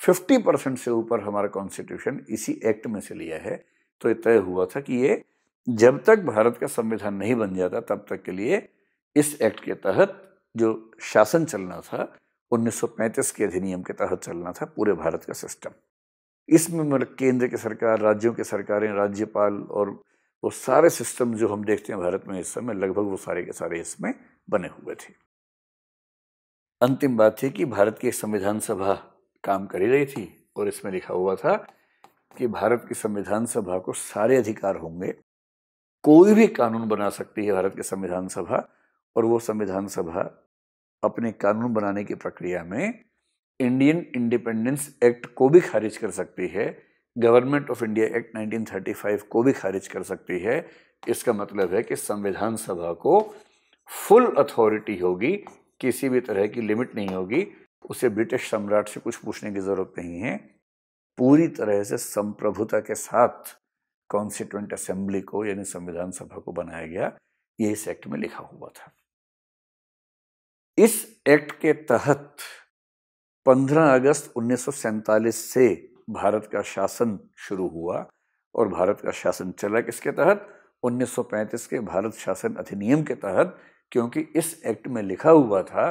50 परसेंट से ऊपर हमारा कॉन्स्टिट्यूशन इसी एक्ट में से लिया है। तो ये तय हुआ था कि ये जब तक भारत का संविधान नहीं बन जाता, तब तक के लिए इस एक्ट के तहत जो शासन चलना था 1935 के अधिनियम के तहत चलना था पूरे भारत का सिस्टम इसमें मतलब केंद्र की सरकार, राज्यों की सरकारें, राज्यपाल और वो सारे सिस्टम जो हम देखते हैं भारत में इस समय, लगभग वो सारे के सारे इसमें बने हुए थे। अंतिम बात थी कि भारत की संविधान सभा काम कर ही रही थी और इसमें लिखा हुआ था कि भारत की संविधान सभा को सारे अधिकार होंगे। कोई भी कानून बना सकती है भारत की संविधान सभा और वो संविधान सभा अपने कानून बनाने की प्रक्रिया में इंडियन इंडिपेंडेंस एक्ट को भी खारिज कर सकती है, गवर्नमेंट ऑफ़ इंडिया एक्ट 1935 को भी खारिज कर सकती है। इसका मतलब है कि संविधान सभा को फुल अथॉरिटी होगी किसी भी तरह की लिमिट नहीं होगी। उसे ब्रिटिश सम्राट से कुछ पूछने की ज़रूरत नहीं है। पूरी तरह से संप्रभुता के साथ कॉन्स्टिट्यूंट असेंबली को, यानी संविधान सभा को बनाया गया, ये इस एक्ट में लिखा हुआ था। इस एक्ट के तहत 15 अगस्त उन्नीस सौ सैंतालीस से भारत का शासन शुरू हुआ और भारत का शासन चला किसके तहत? 1935 के भारत शासन अधिनियम के तहत क्योंकि इस एक्ट में लिखा हुआ था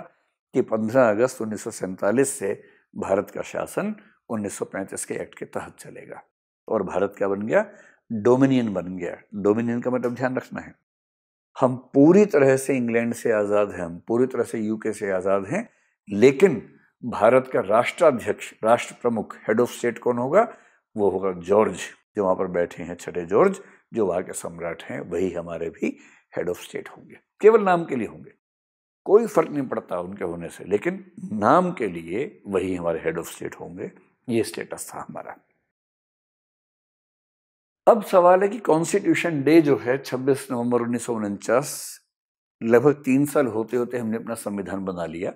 कि 15 अगस्त उन्नीस सौ सैंतालीस से भारत का शासन 1935 के एक्ट के तहत चलेगा और भारत क्या बन गया डोमिनियन बन गया। डोमिनियन का मतलब ध्यान रखना है। हम पूरी तरह से इंग्लैंड से आज़ाद हैं, हम पूरी तरह से यूके से आज़ाद हैं, लेकिन भारत का राष्ट्राध्यक्ष, राष्ट्र प्रमुख हेड ऑफ़ स्टेट कौन होगा? वो होगा जॉर्ज, जो वहाँ पर बैठे हैं छठे जॉर्ज, जो वहाँ के सम्राट हैं, वही हमारे भी हेड ऑफ़ स्टेट होंगे। केवल नाम के लिए होंगे। कोई फ़र्क नहीं पड़ता उनके होने से, लेकिन नाम के लिए वही हमारे हेड ऑफ़ स्टेट होंगे। ये स्टेटस था हमारा। अब सवाल है कि कॉन्स्टिट्यूशन डे जो है 26 नवंबर उन्नीस सौ उनचास, लगभग तीन साल होते होते हमने अपना संविधान बना लिया।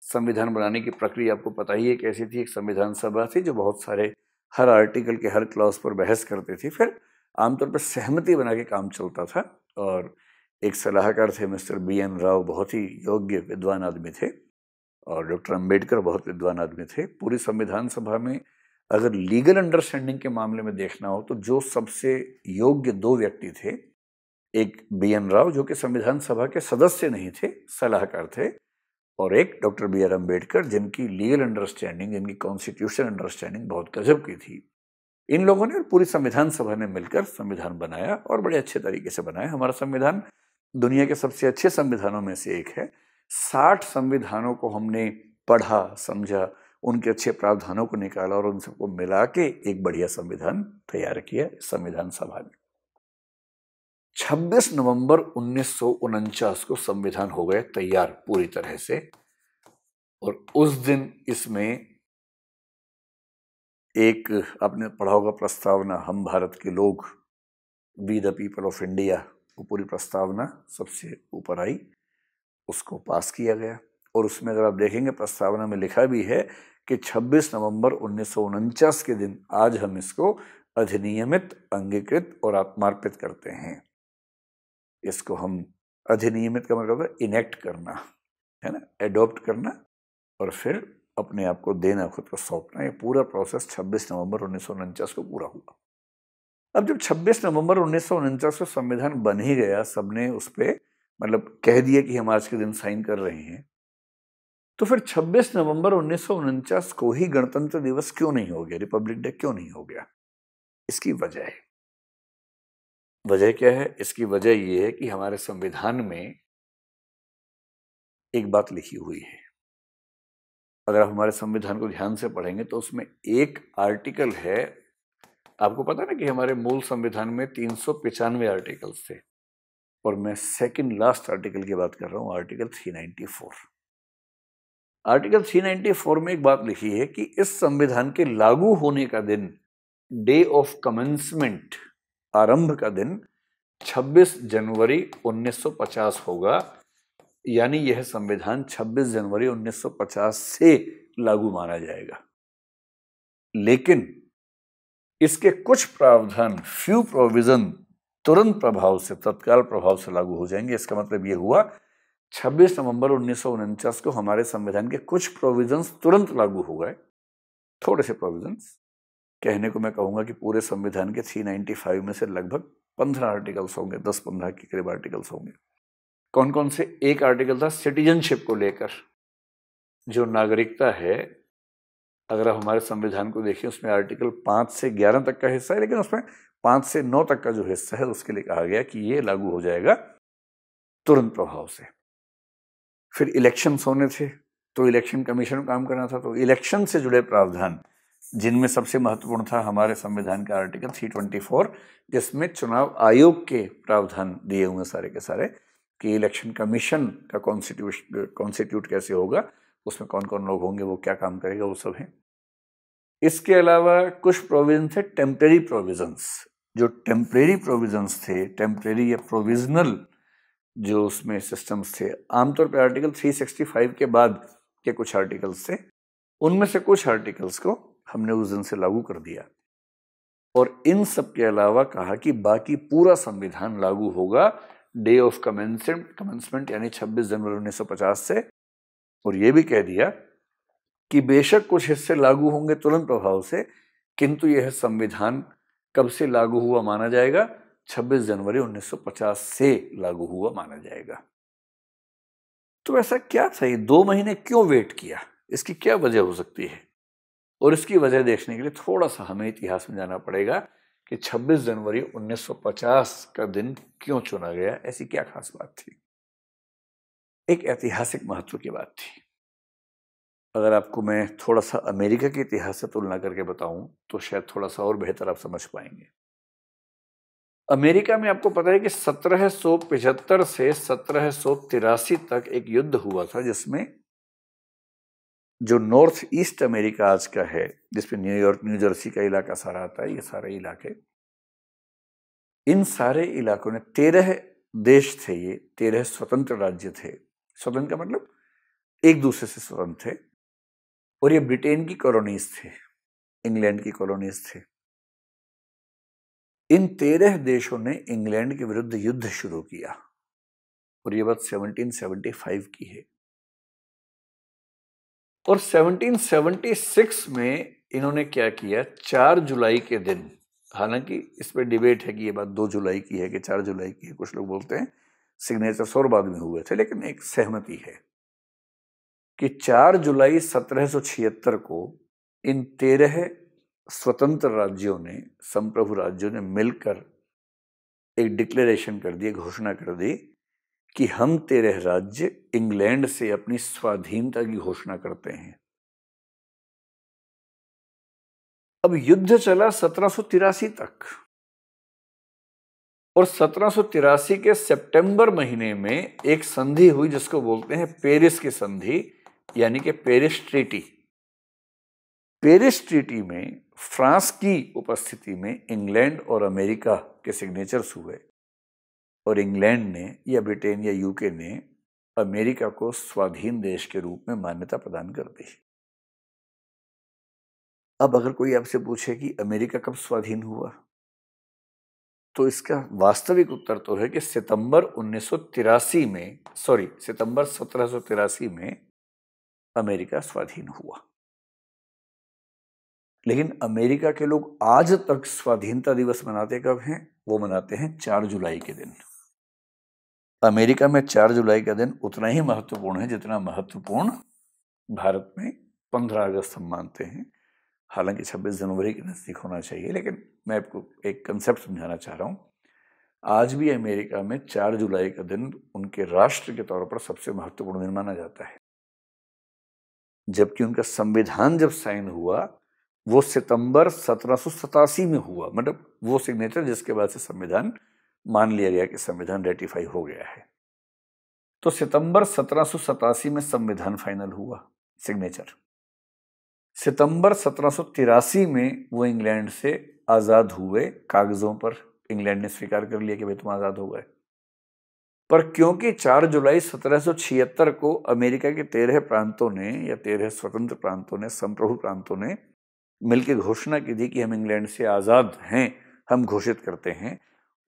संविधान बनाने की प्रक्रिया आपको पता ही है कैसी थी एक संविधान सभा थी जो बहुत सारे हर आर्टिकल के हर क्लॉज पर बहस करते थे। फिर आमतौर पर सहमति बना के काम चलता था और एक सलाहकार थे मिस्टर बी एन राव, बहुत ही योग्य विद्वान आदमी थे और डॉक्टर अंबेडकर बहुत विद्वान आदमी थे। पूरी संविधान सभा में अगर लीगल अंडरस्टैंडिंग के मामले में देखना हो तो जो सबसे योग्य दो व्यक्ति थे, एक बी एन राव जो कि संविधान सभा के सदस्य नहीं थे, सलाहकार थे और एक डॉक्टर बी आर अंबेडकर जिनकी लीगल अंडरस्टैंडिंग, जिनकी कॉन्स्टिट्यूशन अंडरस्टैंडिंग बहुत गजब की थी। इन लोगों ने पूरी संविधान सभा ने मिलकर संविधान बनाया और बड़े अच्छे तरीके से बनाया। हमारा संविधान दुनिया के सबसे अच्छे संविधानों में से एक है। साठ संविधानों को हमने पढ़ा, समझा, उनके अच्छे प्रावधानों को निकाला और उन सबको मिला के एक बढ़िया संविधान तैयार किया संविधान सभा ने 26 नवंबर उन्नीस सौ उनचास को संविधान हो गए तैयार पूरी तरह से और उस दिन इसमें एक आपने पढ़ा होगा प्रस्तावना, हम भारत के लोग we the people of India पूरी प्रस्तावना सबसे ऊपर आई, उसको पास किया गया। और उसमें अगर आप देखेंगे, प्रस्तावना में लिखा भी है कि 26 नवंबर उन्नीस सौ उनचास के दिन आज हम इसको अधिनियमित, अंगीकृत और आत्मार्पित करते हैं। इसको हम अधिनियमित का मतलब है इनेक्ट करना, है ना? एडॉप्ट करना और फिर अपने आप को देना, खुद को सौंपना। ये पूरा प्रोसेस 26 नवंबर उन्नीस सौ उनचास को पूरा हुआ। अब जब 26 नवंबर उन्नीस को संविधान बन ही गया, सबने उस पर मतलब कह दिया कि हम आज के दिन साइन कर रहे हैं तो फिर 26 नवंबर उन्नीस सौ उनचास को ही गणतंत्र दिवस क्यों नहीं हो गया? रिपब्लिक डे क्यों नहीं हो गया? इसकी वजह है वजह क्या है? इसकी वजह यह है कि हमारे संविधान में एक बात लिखी हुई है। अगर आप हमारे संविधान को ध्यान से पढ़ेंगे तो उसमें एक आर्टिकल है आपको पता ना कि हमारे मूल संविधान में तीन सौ पिचानवे आर्टिकल्स थे। और मैं सेकंड लास्ट आर्टिकल की बात कर रहा हूँ आर्टिकल 394 आर्टिकल 394 में एक बात लिखी है कि इस संविधान के लागू होने का दिन डे ऑफ़ कमेंसमेंट आरंभ का दिन 26 जनवरी 1950 होगा। यानी यह संविधान 26 जनवरी 1950 से लागू माना जाएगा। लेकिन इसके कुछ प्रावधान फ्यू प्रोविज़न तुरंत प्रभाव से, तत्काल प्रभाव से लागू हो जाएँगे। इसका मतलब यह हुआ 26 नवंबर उन्नीस सौ उनचास को हमारे संविधान के कुछ प्रोविजंस तुरंत लागू हो गए। थोड़े से प्रोविजंस कहने को मैं कहूँगा कि पूरे संविधान के 395 में से लगभग 15 आर्टिकल्स होंगे 10-15 के करीब आर्टिकल्स होंगे। कौन कौन से? एक आर्टिकल था सिटीजनशिप को लेकर, जो नागरिकता है अगर आप हमारे संविधान को देखिए उसमें आर्टिकल पाँच से ग्यारह तक का हिस्सा है, लेकिन उसमें पाँच से नौ तक का जो हिस्सा है, उसके लिए कहा गया कि ये लागू हो जाएगा तुरंत प्रभाव से। फिर इलेक्शंस होने थे तो इलेक्शन कमीशन काम करना था तो इलेक्शन से जुड़े प्रावधान, जिनमें सबसे महत्वपूर्ण था हमारे संविधान का आर्टिकल 324 जिसमें चुनाव आयोग के प्रावधान दिए हुए सारे के सारे, कि इलेक्शन कमीशन का कॉन्स्टिट्यूशन कॉन्स्टिट्यूट कैसे होगा उसमें कौन कौन लोग होंगे, वो क्या काम करेगा, वो सब है। इसके अलावा कुछ प्रोविज़न थे टेम्परेरी प्रोविजंस जो टेम्परेरी प्रोविजंस थे टेम्परेरी या प्रोविजनल जो उसमें सिस्टम्स थे, आमतौर पर आर्टिकल 365 के बाद के कुछ आर्टिकल्स थे, उनमें से कुछ आर्टिकल्स को हमने उस दिन से लागू कर दिया। और इन सब के अलावा कहा कि बाकी पूरा संविधान लागू होगा डे ऑफ़ कमेंसमेंट कमेंसमेंट यानी 26 जनवरी 1950 से और ये भी कह दिया कि बेशक कुछ हिस्से लागू होंगे तुरंत प्रभाव से, किंतु यह संविधान कब से लागू हुआ माना जाएगा? 26 जनवरी 1950 से लागू हुआ माना जाएगा। तो ऐसा क्या था? ये दो महीने क्यों वेट किया? इसकी क्या वजह हो सकती है? और इसकी वजह देखने के लिए थोड़ा सा हमें इतिहास में जाना पड़ेगा कि 26 जनवरी 1950 का दिन क्यों चुना गया? ऐसी क्या खास बात थी? एक ऐतिहासिक महत्व की बात थी। अगर आपको मैं थोड़ा सा अमेरिका के इतिहास से तुलना करके बताऊँ तो शायद थोड़ा सा और बेहतर आप समझ पाएँगे। अमेरिका में आपको पता है कि सत्रह से सत्रह सौ तिरासी तक एक युद्ध हुआ था, जिसमें जो नॉर्थ ईस्ट अमेरिका आज का है जिसमें न्यूयॉर्क न्यू जर्सी का इलाका सारा आता है, ये सारे इलाके, इन सारे इलाकों ने तेरह देश थे ये, तेरह स्वतंत्र राज्य थे। स्वतंत्र का मतलब एक दूसरे से स्वतंत्र थे। और ये ब्रिटेन की कॉलोनीज थे, इंग्लैंड की कॉलोनीज थे। इन तेरह देशों ने इंग्लैंड के विरुद्ध युद्ध शुरू किया। और ये बात 1775 की है। और 1776 में इन्होंने क्या किया? चार जुलाई के दिन, हालाँकि इस पर डिबेट है कि ये बात दो जुलाई की है कि चार जुलाई की है, कुछ लोग बोलते हैं। सिग्नेचर बाद में हुए थे, लेकिन एक सहमति है कि 4 जुलाई सत्रह सौ छिहत्तर को इन तेरह स्वतंत्र राज्यों ने, संप्रभु राज्यों ने मिलकर एक डिक्लेरेशन कर दी घोषणा कर दी कि हम तेरह राज्य इंग्लैंड से अपनी स्वाधीनता की घोषणा करते हैं। अब युद्ध चला सत्रह तक। और सत्रह सौ तिरासी के सितंबर महीने में एक संधि हुई जिसको बोलते हैं पेरिस की संधि, यानी कि पेरिस ट्रीटी। पेरिस ट्रीटी में फ्रांस की उपस्थिति में इंग्लैंड और अमेरिका के सिग्नेचर्स हुए और इंग्लैंड ने या ब्रिटेन या यूके ने अमेरिका को स्वाधीन देश के रूप में मान्यता प्रदान कर दी। अब अगर कोई आपसे पूछे कि अमेरिका कब स्वाधीन हुआ तो इसका वास्तविक उत्तर तो है कि सितंबर उन्नीस सौ तिरासी में सॉरी सितंबर सत्रह सौ तिरासी में अमेरिका स्वाधीन हुआ। लेकिन अमेरिका के लोग आज तक स्वाधीनता दिवस मनाते कब हैं? वो मनाते हैं चार जुलाई के दिन। अमेरिका में चार जुलाई का दिन उतना ही महत्वपूर्ण है जितना महत्वपूर्ण भारत में पंद्रह अगस्त हम मानते हैं। हालाँकि छब्बीस जनवरी के नज़दीक होना चाहिए, लेकिन मैं आपको एक कंसेप्ट समझाना चाह रहा हूँ। आज भी अमेरिका में चार जुलाई का दिन उनके राष्ट्र के तौर पर सबसे महत्वपूर्ण दिन माना जाता है। जबकि उनका संविधान जब साइन हुआ, वो सितंबर सत्रह में हुआ मतलब वो सिग्नेचर जिसके बाद से संविधान मान लिया गया कि संविधान रेटिफाई हो गया है। तो सितंबर सत्रह में संविधान फाइनल हुआ सिग्नेचर सितंबर सत्रह सौ तिरासी में वो इंग्लैंड से आज़ाद हुए। कागज़ों पर इंग्लैंड ने स्वीकार कर लिया कि भाई तुम आज़ाद हो गए। पर क्योंकि 4 जुलाई सत्रह सौ छिहत्तर को अमेरिका के तेरह प्रांतों ने या तेरह स्वतंत्र प्रांतों ने, संप्रभु प्रांतों ने मिलकर घोषणा की थी कि हम इंग्लैंड से आज़ाद हैं, हम घोषित करते हैं।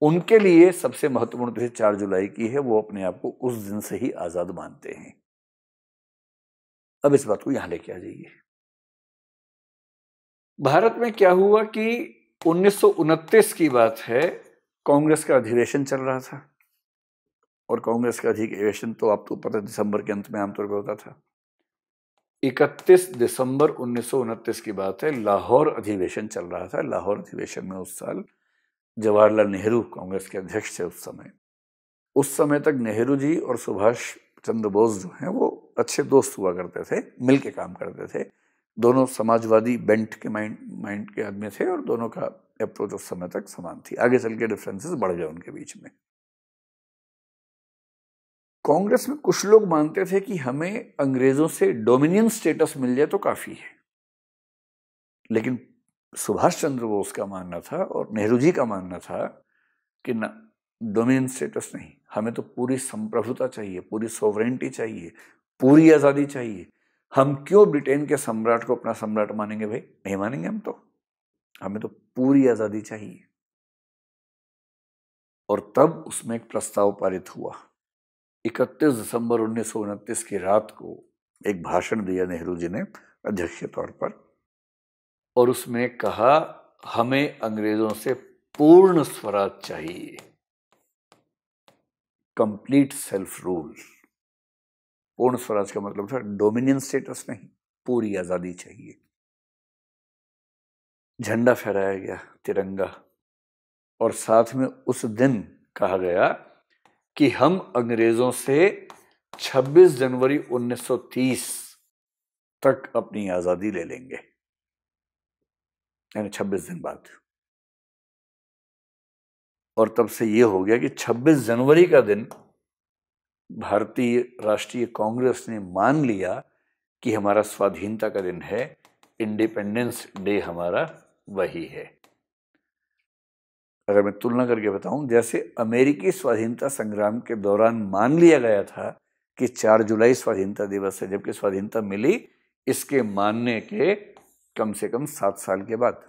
उनके लिए सबसे महत्वपूर्ण तिथि चार जुलाई की है, वो अपने आप को उस दिन से ही आज़ाद मानते हैं। अब इस बात को यहाँ लेके आ जाइए। भारत में क्या हुआ कि उन्नीस सौ उनतीस की बात है, कांग्रेस का अधिवेशन चल रहा था। और कांग्रेस का अधिवेशन तो आपको पता दिसंबर के अंत में आमतौर पर होता था। इकतीस दिसंबर उन्नीस सौ उनतीस की बात है, लाहौर अधिवेशन चल रहा था। लाहौर अधिवेशन में उस साल जवाहरलाल नेहरू कांग्रेस के अध्यक्ष थे उस समय। उस समय तक नेहरू जी और सुभाष चंद्र बोस जो हैं, वो अच्छे दोस्त हुआ करते थे मिल के काम करते थे। दोनों समाजवादी बेंट के माइंड माइंड के आदमी थे और दोनों का अप्रोच उस समय तक समान थी। आगे चल के डिफरेंसेस बढ़ गए उनके बीच में। कांग्रेस में कुछ लोग मानते थे कि हमें अंग्रेज़ों से डोमिनियन स्टेटस मिल जाए तो काफ़ी है। लेकिन सुभाष चंद्र बोस का मानना था और नेहरू जी का मानना था कि ना डोमिनियन स्टेटस नहीं। हमें तो पूरी संप्रभुता चाहिए, पूरी सोवरेंटी चाहिए, पूरी आज़ादी चाहिए। हम क्यों ब्रिटेन के सम्राट को अपना सम्राट मानेंगे भाई? नहीं मानेंगे हम तो। हमें तो पूरी आज़ादी चाहिए। और तब उसमें एक प्रस्ताव पारित हुआ। 31 दिसंबर उन्नीस सौ उनतीस की रात को एक भाषण दिया नेहरू जी ने अध्यक्ष के तौर पर। और उसमें कहा, हमें अंग्रेज़ों से पूर्ण स्वराज चाहिए। कंप्लीट सेल्फ रूल पूर्ण स्वराज का मतलब था डोमिनियन स्टेटस नहीं, पूरी आज़ादी चाहिए. झंडा फहराया गया, तिरंगा। और साथ में उस दिन कहा गया कि हम अंग्रेज़ों से 26 जनवरी 1930 तक अपनी आज़ादी ले लेंगे। यानी 26 दिन बाद। और तब से यह हो गया कि 26 जनवरी का दिन भारतीय राष्ट्रीय कांग्रेस ने मान लिया कि हमारा स्वाधीनता का दिन है इंडिपेंडेंस डे हमारा वही है। अगर मैं तुलना करके बताऊँ, जैसे अमेरिकी स्वाधीनता संग्राम के दौरान मान लिया गया था कि 4 जुलाई स्वाधीनता दिवस है, जबकि स्वाधीनता मिली इसके मानने के कम से कम सात साल के बाद।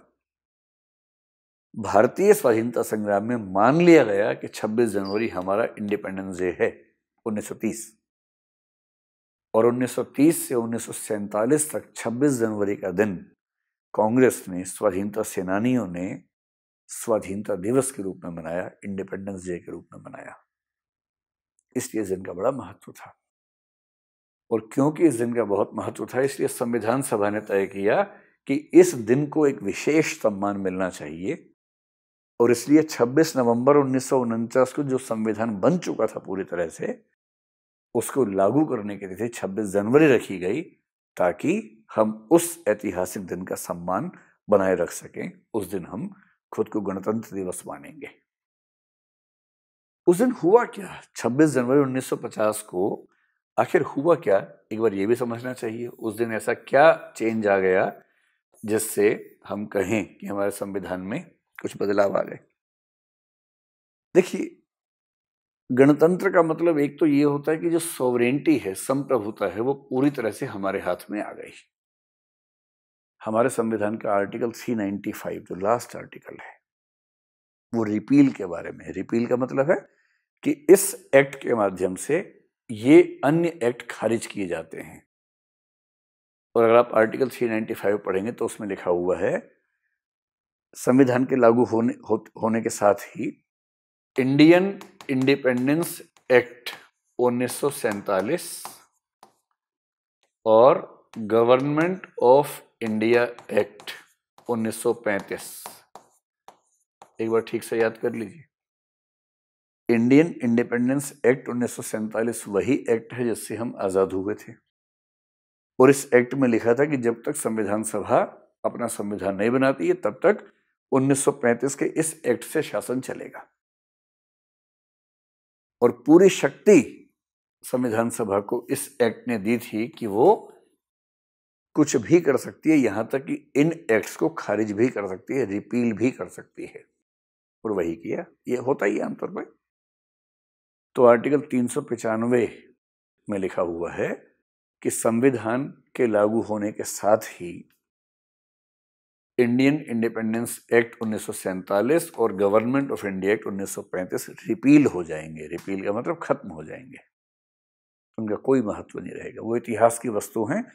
भारतीय स्वाधीनता संग्राम में मान लिया गया कि 26 जनवरी हमारा इंडिपेंडेंस डे है। 1930 और 1930 से उन्नीस तक 26 जनवरी का दिन कांग्रेस ने स्वाधीनता सेनानियों ने स्वाधीनता दिवस के रूप में मनाया इंडिपेंडेंस डे के रूप में मनाया। इसलिए इस दिन का बड़ा महत्व था। और क्योंकि इस दिन का बहुत महत्व था, इसलिए संविधान सभा ने तय किया कि इस दिन को एक विशेष सम्मान मिलना चाहिए। और इसलिए 26 नवंबर उन्नीस सौ उनचास को जो संविधान बन चुका था पूरी तरह से उसको लागू करने के लिए 26 जनवरी रखी गई ताकि हम उस ऐतिहासिक दिन का सम्मान बनाए रख सकें। उस दिन हम खुद को गणतंत्र दिवस मानेंगे। उस दिन हुआ क्या? 26 जनवरी 1950 को आखिर हुआ क्या? एक बार ये भी समझना चाहिए, उस दिन ऐसा क्या चेंज आ गया जिससे हम कहें कि हमारे संविधान में कुछ बदलाव आ गए? देखिए गणतंत्र का मतलब एक तो ये होता है कि जो सोवरेंटी है संप्रभुता है वो पूरी तरह से हमारे हाथ में आ गई। हमारे संविधान का आर्टिकल 395 जो लास्ट आर्टिकल है वो रिपील के बारे में रिपील का मतलब है कि इस एक्ट के माध्यम से ये अन्य एक्ट खारिज किए जाते हैं। और अगर आप आर्टिकल 395 पढ़ेंगे तो उसमें लिखा हुआ है संविधान के लागू होने हो, होने के साथ ही इंडियन इंडिपेंडेंस एक्ट उन्नीस और गवर्नमेंट ऑफ़ इंडिया एक्ट 1935 एक बार ठीक से याद कर लीजिए। इंडियन इंडिपेंडेंस एक्ट उन्नीस वही एक्ट है जिससे हम आज़ाद हुए थे। और इस एक्ट में लिखा था कि जब तक संविधान सभा अपना संविधान नहीं बनाती है, तब तक 1935 के इस एक्ट से शासन चलेगा। और पूरी शक्ति संविधान सभा को इस एक्ट ने दी थी कि वो कुछ भी कर सकती है, यहाँ तक कि इन एक्ट्स को खारिज भी कर सकती है, रिपील भी कर सकती है। और वही किया। ये होता ही आमतौर पर। तो आर्टिकल तीन में लिखा हुआ है कि संविधान के लागू होने के साथ ही इंडियन इंडिपेंडेंस एक्ट उन्नीस सौ सैंतालीस और Government of India Act 1935 repeal हो जाएँगे। रिपील का मतलब खत्म हो जाएँगे। उनका कोई महत्व नहीं रहेगा। वो इतिहास की वस्तु हैं,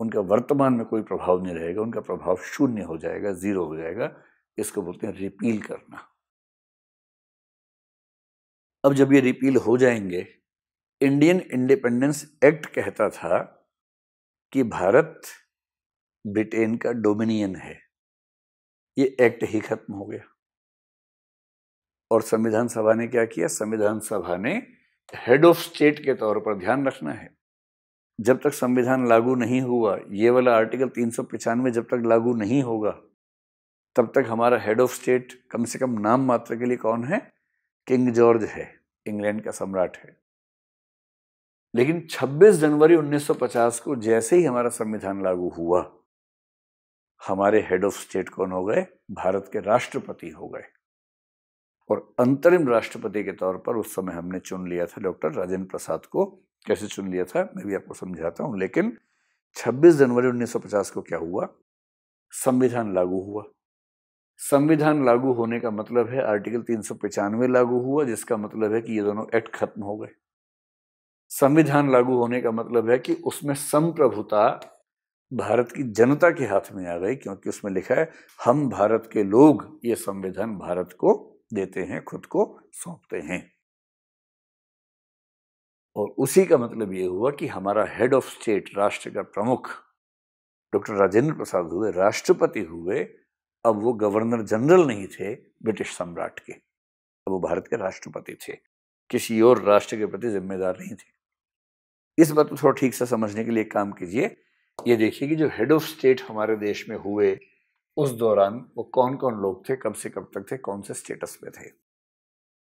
उनका वर्तमान में कोई प्रभाव नहीं रहेगा, उनका प्रभाव शून्य हो जाएगा, ज़ीरो हो जाएगा। इसको बोलते हैं रिपील करना। अब जब ये रिपील हो जाएँगे इंडियन इंडिपेंडेंस एक्ट कहता था कि भारत ब्रिटेन का डोमिनियन है। ये एक्ट ही खत्म हो गया। और संविधान सभा ने क्या किया? संविधान सभा ने हेड ऑफ़ स्टेट के तौर पर ध्यान रखना है। जब तक संविधान लागू नहीं हुआ, ये वाला आर्टिकल तीन जब तक लागू नहीं होगा, तब तक हमारा हेड ऑफ़ स्टेट कम से कम नाम मात्र के लिए कौन है? किंग जॉर्ज है, इंग्लैंड का सम्राट है। लेकिन 26 जनवरी 1950 को जैसे ही हमारा संविधान लागू हुआ हमारे हेड ऑफ़ स्टेट कौन हो गए? भारत के राष्ट्रपति हो गए। और अंतरिम राष्ट्रपति के तौर पर उस समय हमने चुन लिया था डॉक्टर राजेंद्र प्रसाद को। कैसे चुन लिया था? मैं भी आपको समझाता हूँ, लेकिन 26 जनवरी 1950 को क्या हुआ? संविधान लागू हुआ। संविधान लागू होने का मतलब है आर्टिकल तीन लागू हुआ, जिसका मतलब है कि ये दोनों एक्ट खत्म हो गए। संविधान लागू होने का मतलब है कि उसमें संप्रभुता भारत की जनता के हाथ में आ गई, क्योंकि उसमें लिखा है, हम भारत के लोग ये संविधान भारत को देते हैं, खुद को सौंपते हैं। और उसी का मतलब ये हुआ कि हमारा हेड ऑफ़ स्टेट राष्ट्र का प्रमुख, डॉक्टर राजेंद्र प्रसाद हुए, राष्ट्रपति हुए, अब वो गवर्नर जनरल नहीं थे, ब्रिटिश सम्राट के। अब वो भारत के राष्ट्रपति थे, किसी और राष्ट्र के प्रति जिम्मेदार नहीं थे। इस बात को थोड़ा ठीक से समझने के लिए काम कीजिए ये देखिए कि जो हेड ऑफ़ स्टेट हमारे देश में हुए, उस दौरान वो कौन कौन लोग थे, कब से कब तक थे कौन से स्टेटस में थे?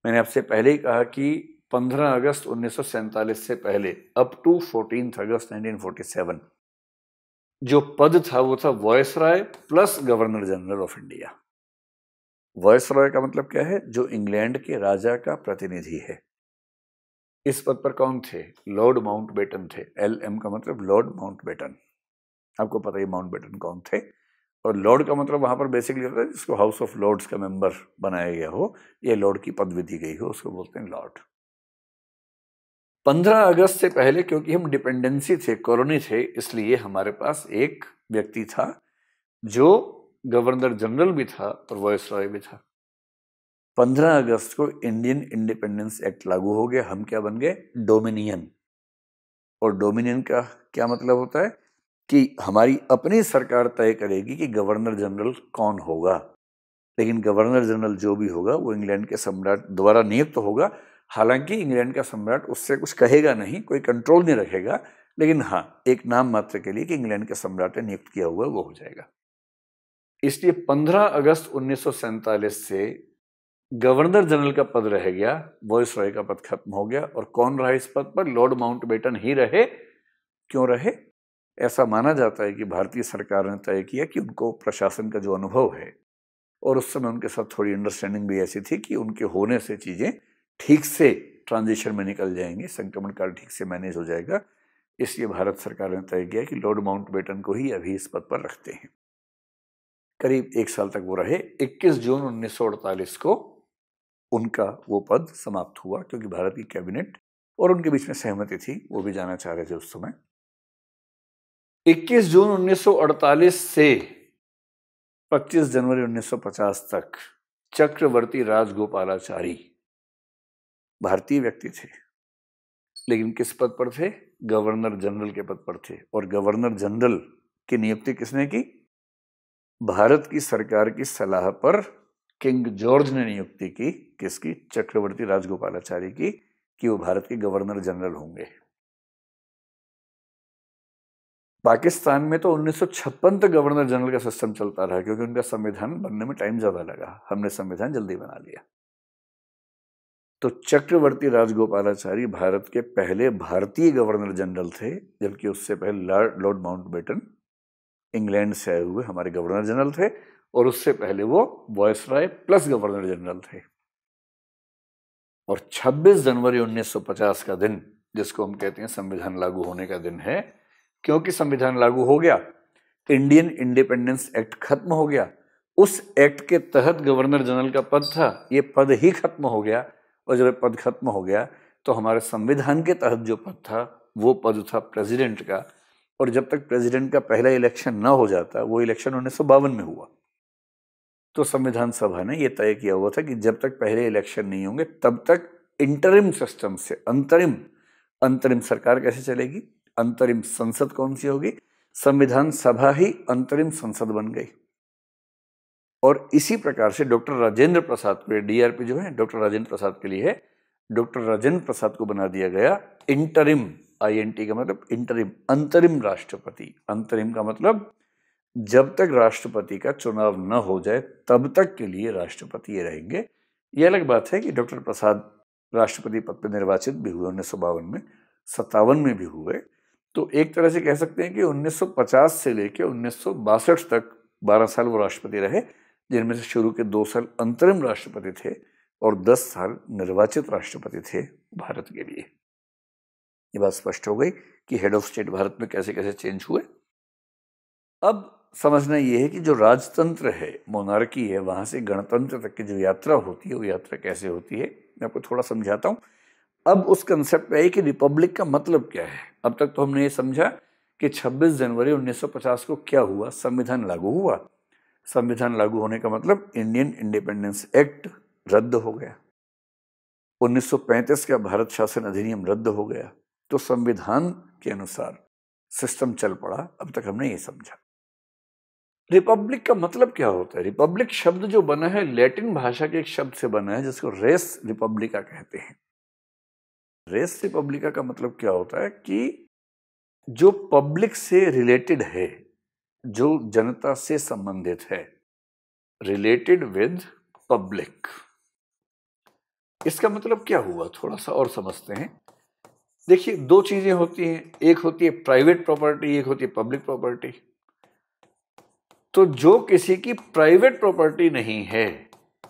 मैंने आपसे पहले ही कहा कि 15 अगस्त उन्नीस सौ सैंतालीस से पहले अप टू फोर्टीन अगस्त 1947 जो पद था, वो था viceroy plus governor general of India viceroy का मतलब क्या है? जो इंग्लैंड के राजा का प्रतिनिधि है। इस पद पर कौन थे? लॉर्ड माउंट थे। एल एम का मतलब लॉर्ड माउंट आपको पता ही माउंट बेटन कौन थे? और लॉर्ड का मतलब वहाँ पर बेसिकली होता है जिसको हाउस ऑफ़ लॉर्ड्स का मेंबर बनाया गया हो, या लॉर्ड की पदवी दी गई हो, उसको बोलते हैं लॉर्ड पंद्रह अगस्त से पहले, क्योंकि हम डिपेंडेंसी थे कॉलोनी थे, इसलिए हमारे पास एक व्यक्ति था, जो गवर्नर जनरल भी था और वॉयस रॉय भी था। पंद्रह अगस्त को इंडियन इंडिपेंडेंस एक्ट लागू हो गया, हम क्या बन गए? डोमिनियन और डोमिनियन का क्या मतलब होता है? कि हमारी अपनी सरकार तय करेगी कि गवर्नर जनरल कौन होगा। लेकिन गवर्नर जनरल जो भी होगा, वो इंग्लैंड के सम्राट द्वारा नियुक्त तो होगा। हालाँकि इंग्लैंड का सम्राट उससे कुछ कहेगा नहीं, कोई कंट्रोल नहीं रखेगा। लेकिन हाँ एक नाम मात्र के लिए कि इंग्लैंड के सम्राट ने नियुक्त किया हुआ वो हो जाएगा। इसलिए 15 अगस्त उन्नीस सौ सैंतालीस से गवर्नर जनरल का पद रह गया वॉइस रॉय का पद खत्म हो गया। और कौन रहा इस पद पर? लॉर्ड माउंट बेटन ही रहे। क्यों रहे? ऐसा माना जाता है कि भारतीय सरकार ने तय किया कि उनको प्रशासन का जो अनुभव है, और उस समय उनके साथ थोड़ी अंडरस्टैंडिंग भी ऐसी थी कि उनके होने से चीज़ें ठीक से ट्रांजिशन में निकल जाएँगे, संक्रमण काल ठीक से मैनेज हो जाएगा। इसलिए भारत सरकार ने तय किया कि लॉर्ड माउंट बेटन को ही अभी इस पद पर रखते हैं। करीब एक साल तक वो रहे। 21 जून 1948 को उनका वो पद समाप्त हुआ, क्योंकि भारत की कैबिनेट और उनके बीच में सहमति थी, वो भी जाना चाह रहे थे उस समय। 21 जून 1948 से 25 जनवरी 1950 तक चक्रवर्ती राजगोपालाचारी भारतीय व्यक्ति थे। लेकिन किस पद पर थे? गवर्नर जनरल के पद पर थे। और गवर्नर जनरल की नियुक्ति किसने की? भारत की सरकार की सलाह पर किंग जॉर्ज ने नियुक्ति की। किसकी? चक्रवर्ती राजगोपालाचारी की कि वो भारत के गवर्नर जनरल होंगे। पाकिस्तान में तो 1956 तक गवर्नर जनरल का सिस्टम चलता रहा, क्योंकि उनका संविधान बनने में टाइम ज़्यादा लगा। हमने संविधान जल्दी बना लिया। तो चक्रवर्ती राजगोपालाचारी भारत के पहले भारतीय गवर्नर जनरल थे, जबकि उससे पहले लॉर्ड माउंट बेटन इंग्लैंड से आए हुए हमारे गवर्नर जनरल थे, और उससे पहले वो viceroy plus governor general थे। और 26 जनवरी 1950 का दिन, जिसको हम कहते हैं संविधान लागू होने का दिन है क्योंकि संविधान लागू हो गया, इंडियन इंडिपेंडेंस एक्ट खत्म हो गया, उस एक्ट के तहत गवर्नर जनरल का पद था, ये पद ही खत्म हो गया, और जब पद खत्म हो गया तो हमारे संविधान के तहत जो पद था, वो पद था प्रेसिडेंट का, और जब तक प्रेसिडेंट का पहला इलेक्शन ना हो जाता, वो इलेक्शन उन्नीस सौ बावन में हुआ। तो संविधान सभा ने यह तय किया हुआ था कि जब तक पहले इलेक्शन नहीं होंगे, तब तक इंटरिम सिस्टम से, अंतरिम अंतरिम सरकार कैसे चलेगी? अंतरिम संसद कौन सी होगी? संविधान सभा ही अंतरिम संसद बन गई। और इसी प्रकार से डॉक्टर राजेंद्र प्रसाद को डीआरपी जो है, डॉक्टर राजेंद्र प्रसाद के लिए है, डॉक्टर राजेंद्र प्रसाद को बना दिया गया इंटरिम आईएनटी का मतलब इंटरिम, अंतरिम राष्ट्रपति। अंतरिम का मतलब जब तक राष्ट्रपति का चुनाव न हो जाए, तब तक के लिए राष्ट्रपति ये रहेंगे। ये अलग बात है कि डॉक्टर प्रसाद राष्ट्रपति पद पर निर्वाचित भी हुए, उन्नीस सौ बावन में, सत्तावन में भी हुए तो एक तरह से कह सकते हैं कि 1950 से लेकर उन्नीस सौ बासठ तक 12 साल वो राष्ट्रपति रहे, जिनमें से शुरू के दो साल अंतरिम राष्ट्रपति थे और 10 साल निर्वाचित राष्ट्रपति थे भारत के लिए। ये बात स्पष्ट हो गई कि हेड ऑफ़ स्टेट भारत में कैसे कैसे चेंज हुए। अब समझना ये है कि जो राजतंत्र है मोनार्की है, वहाँ से गणतंत्र तक की जो यात्रा होती है, वो यात्रा कैसे होती है, मैं आपको थोड़ा समझाता हूँ। अब उस कंसेप्ट में आई कि रिपब्लिक का मतलब क्या है। अब तक तो हमने ये समझा कि 26 जनवरी 1950 को क्या हुआ? संविधान लागू हुआ। संविधान लागू होने का मतलब इंडियन इंडिपेंडेंस एक्ट रद्द हो गया। 1935 का भारत शासन अधिनियम रद्द हो गया। तो संविधान के अनुसार सिस्टम चल पड़ा। अब तक हमने ये समझा। रिपब्लिक का मतलब क्या होता है? रिपब्लिक शब्द जो बना है, लैटिन भाषा के एक शब्द से बना है, जिसको रेस रिपब्लिका कहते हैं। रेस रिपब्लिका का मतलब क्या होता है कि जो पब्लिक से रिलेटेड है, जो जनता से संबंधित है, रिलेटेड विद पब्लिक। इसका मतलब क्या हुआ? थोड़ा सा और समझते हैं। देखिए, दो चीज़ें होती हैं। एक होती है प्राइवेट प्रॉपर्टी, एक होती है पब्लिक प्रॉपर्टी। तो जो किसी की प्राइवेट प्रॉपर्टी नहीं है,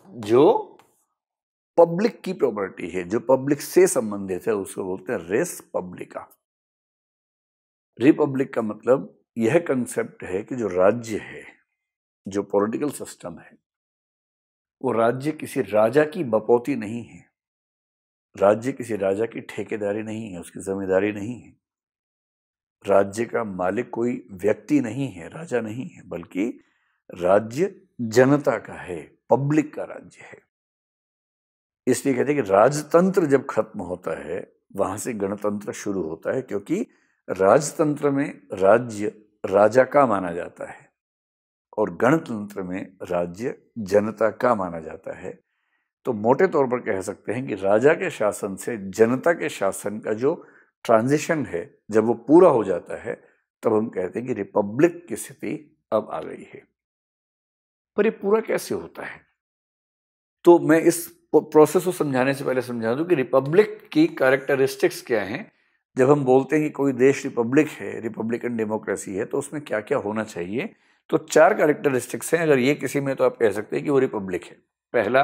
जो पब्लिक की प्रॉपर्टी है, जो पब्लिक से संबंधित है, उसको बोलते हैं रेस पब्लिका रिपब्लिक का मतलब यह कंसेप्ट है कि जो राज्य है, जो पॉलिटिकल सिस्टम है, वो राज्य किसी राजा की बपौती नहीं है। राज्य किसी राजा की ठेकेदारी नहीं है, उसकी ज़िम्मेदारी नहीं है। राज्य का मालिक कोई व्यक्ति नहीं है, राजा नहीं है, बल्कि राज्य जनता का है, पब्लिक का राज्य है। इसलिए कहते हैं कि राजतंत्र जब खत्म होता है, वहाँ से गणतंत्र शुरू होता है, क्योंकि राजतंत्र में राज्य राजा का माना जाता है और गणतंत्र में राज्य जनता का माना जाता है। तो मोटे तौर पर कह सकते हैं कि राजा के शासन से जनता के शासन का जो ट्रांजिशन है, जब वो पूरा हो जाता है, तब हम कहते हैं कि रिपब्लिक की स्थिति अब आ गई है। पर ये पूरा कैसे होता है? तो मैं इस प्रोसेस को समझाने से पहले समझा दूँ कि रिपब्लिक की कैरेक्टरिस्टिक्स क्या हैं। जब हम बोलते हैं कि कोई देश रिपब्लिक है रिपब्लिकन डेमोक्रेसी है तो उसमें क्या क्या होना चाहिए? तो चार कैरेक्टरिस्टिक्स हैं। अगर ये किसी में तो आप कह सकते हैं कि वो रिपब्लिक है। पहला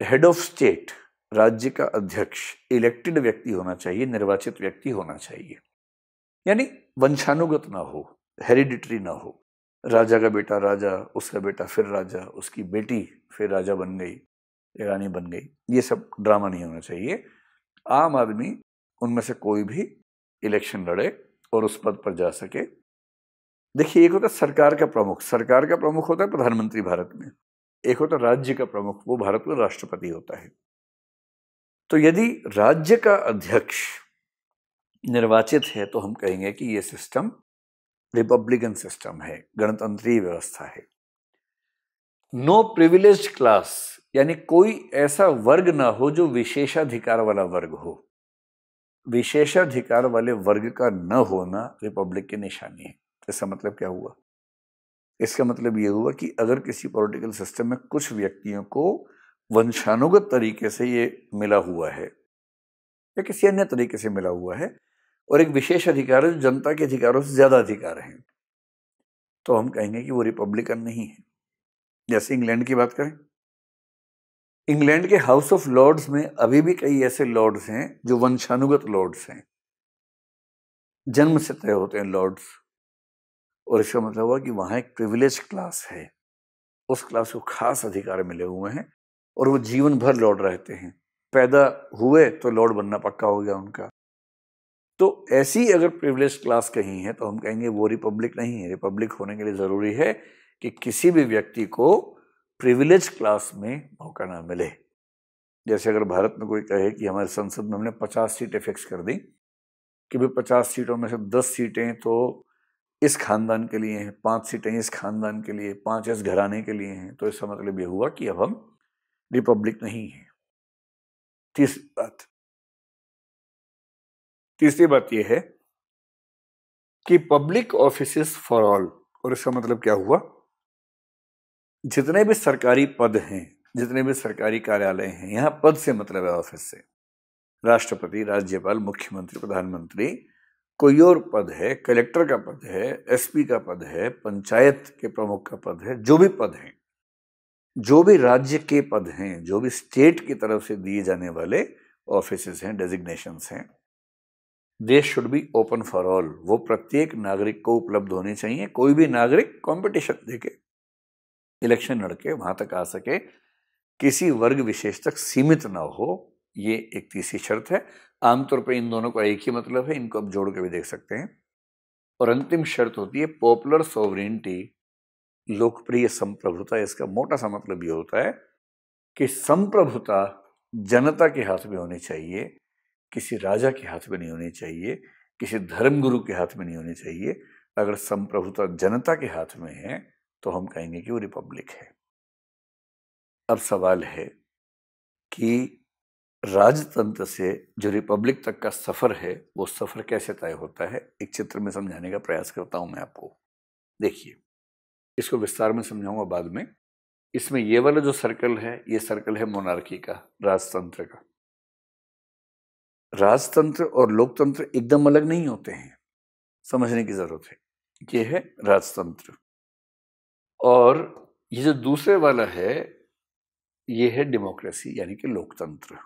हेड ऑफ़ स्टेट राज्य का अध्यक्ष इलेक्टेड व्यक्ति होना चाहिए, निर्वाचित व्यक्ति होना चाहिए। यानी वंशानुगत ना हो हेरिडिटरी ना हो। राजा का बेटा राजा, उसका बेटा फिर राजा, उसकी बेटी फिर राजा बन गई। रानी बन गई। ये सब ड्रामा नहीं होना चाहिए। आम आदमी उनमें से कोई भी इलेक्शन लड़े और उस पद पर जा सके। देखिए, एक होता सरकार का प्रमुख। सरकार का प्रमुख होता है प्रधानमंत्री भारत में। एक होता है राज्य का प्रमुख। वो भारत में राष्ट्रपति होता है। तो यदि राज्य का अध्यक्ष निर्वाचित है तो हम कहेंगे कि ये सिस्टम रिपब्लिकन सिस्टम है। गणतंत्रीय व्यवस्था है। नो प्रिविलेज क्लास यानी कोई ऐसा वर्ग ना हो जो विशेषाधिकार वाला वर्ग हो। विशेषाधिकार वाले वर्ग का न होना रिपब्लिक की निशानी है। इसका मतलब क्या हुआ? इसका मतलब यह हुआ कि अगर किसी पॉलिटिकल सिस्टम में कुछ व्यक्तियों को वंशानुगत तरीके से ये मिला हुआ है, या किसी अन्य तरीके से मिला हुआ है, और एक विशेष अधिकार है जो जनता के अधिकारों से ज़्यादा अधिकार है तो हम कहेंगे कि वो रिपब्लिकन नहीं है। जैसे इंग्लैंड की बात करें इंग्लैंड के हाउस ऑफ़ लॉर्ड्स में अभी भी कई ऐसे लॉर्ड्स हैं जो वंशानुगत लॉर्ड्स हैं। जन्म से तय होते हैं लॉर्ड्स। और इसका मतलब हुआ कि वहाँ एक प्रिविलेज क्लास है। उस क्लास को खास अधिकार मिले हुए हैं और वो जीवन भर लॉर्ड रहते हैं। पैदा हुए तो लॉर्ड बनना पक्का हो गया उनका। तो ऐसी अगर प्रिविलेज क्लास कहीं है तो हम कहेंगे वो रिपब्लिक नहीं है। रिपब्लिक होने के लिए ज़रूरी है कि किसी भी व्यक्ति को प्रिविलेज क्लास में मौका ना मिले। जैसे अगर भारत में कोई कहे कि हमारे संसद में हमने पचास सीटें फिक्स कर दी, कि भाई पचास सीटों में से दस सीटें तो इस खानदान के लिए हैं, पाँच सीटें इस खानदान के लिए, पाँच इस घराने के लिए हैं तो इसका मतलब ये हुआ कि अब हम रिपब्लिक नहीं है। तीसरी बात। तीसरी बात यह है कि पब्लिक ऑफ़िस फॉर ऑल और इसका मतलब क्या हुआ? जितने भी सरकारी पद हैं, जितने भी सरकारी कार्यालय हैं, यहाँ पद से मतलब है ऑफ़िस से। राष्ट्रपति, राज्यपाल, मुख्यमंत्री, प्रधानमंत्री, कोई और पद है, कलेक्टर का पद है, एसपी का पद है, पंचायत के प्रमुख का पद है, जो भी पद हैं, जो भी राज्य के पद हैं, जो भी स्टेट की तरफ़ से दिए जाने वाले ऑफ़िस हैं डेजिग्नेशंस हैं देश should be open for all वो प्रत्येक नागरिक को उपलब्ध होनी चाहिए, कोई भी नागरिक कंपटीशन देके। इलेक्शन लड़के वहाँ तक आ सके। किसी वर्ग विशेष तक सीमित ना हो, ये एक तीसरी शर्त है। आमतौर पर इन दोनों का एक ही मतलब है, इनको आप जोड़ के भी देख सकते हैं। और अंतिम शर्त होती है पॉपुलर सोवरेनिटी, लोकप्रिय संप्रभुता। इसका मोटा सा मतलब ये होता है कि संप्रभुता जनता के हाथ में होनी चाहिए, किसी राजा के हाथ में नहीं होनी चाहिए, किसी धर्मगुरु के हाथ में नहीं होनी चाहिए। अगर संप्रभुता जनता के हाथ में है तो हम कहेंगे कि वो रिपब्लिक है। अब सवाल है कि राजतंत्र से जो रिपब्लिक तक का सफ़र है, वो सफ़र कैसे तय होता है? एक चित्र में समझाने का प्रयास करता हूँ मैं आपको। देखिए, इसको विस्तार में समझाऊँगा बाद में। इसमें ये वाला जो सर्कल है, ये सर्कल है मोनार्की का, राजतंत्र का। राजतंत्र और लोकतंत्र एकदम अलग नहीं होते हैं, समझने की ज़रूरत है। ये है राजतंत्र। और ये जो दूसरे वाला है, ये है डेमोक्रेसी, यानी कि लोकतंत्र।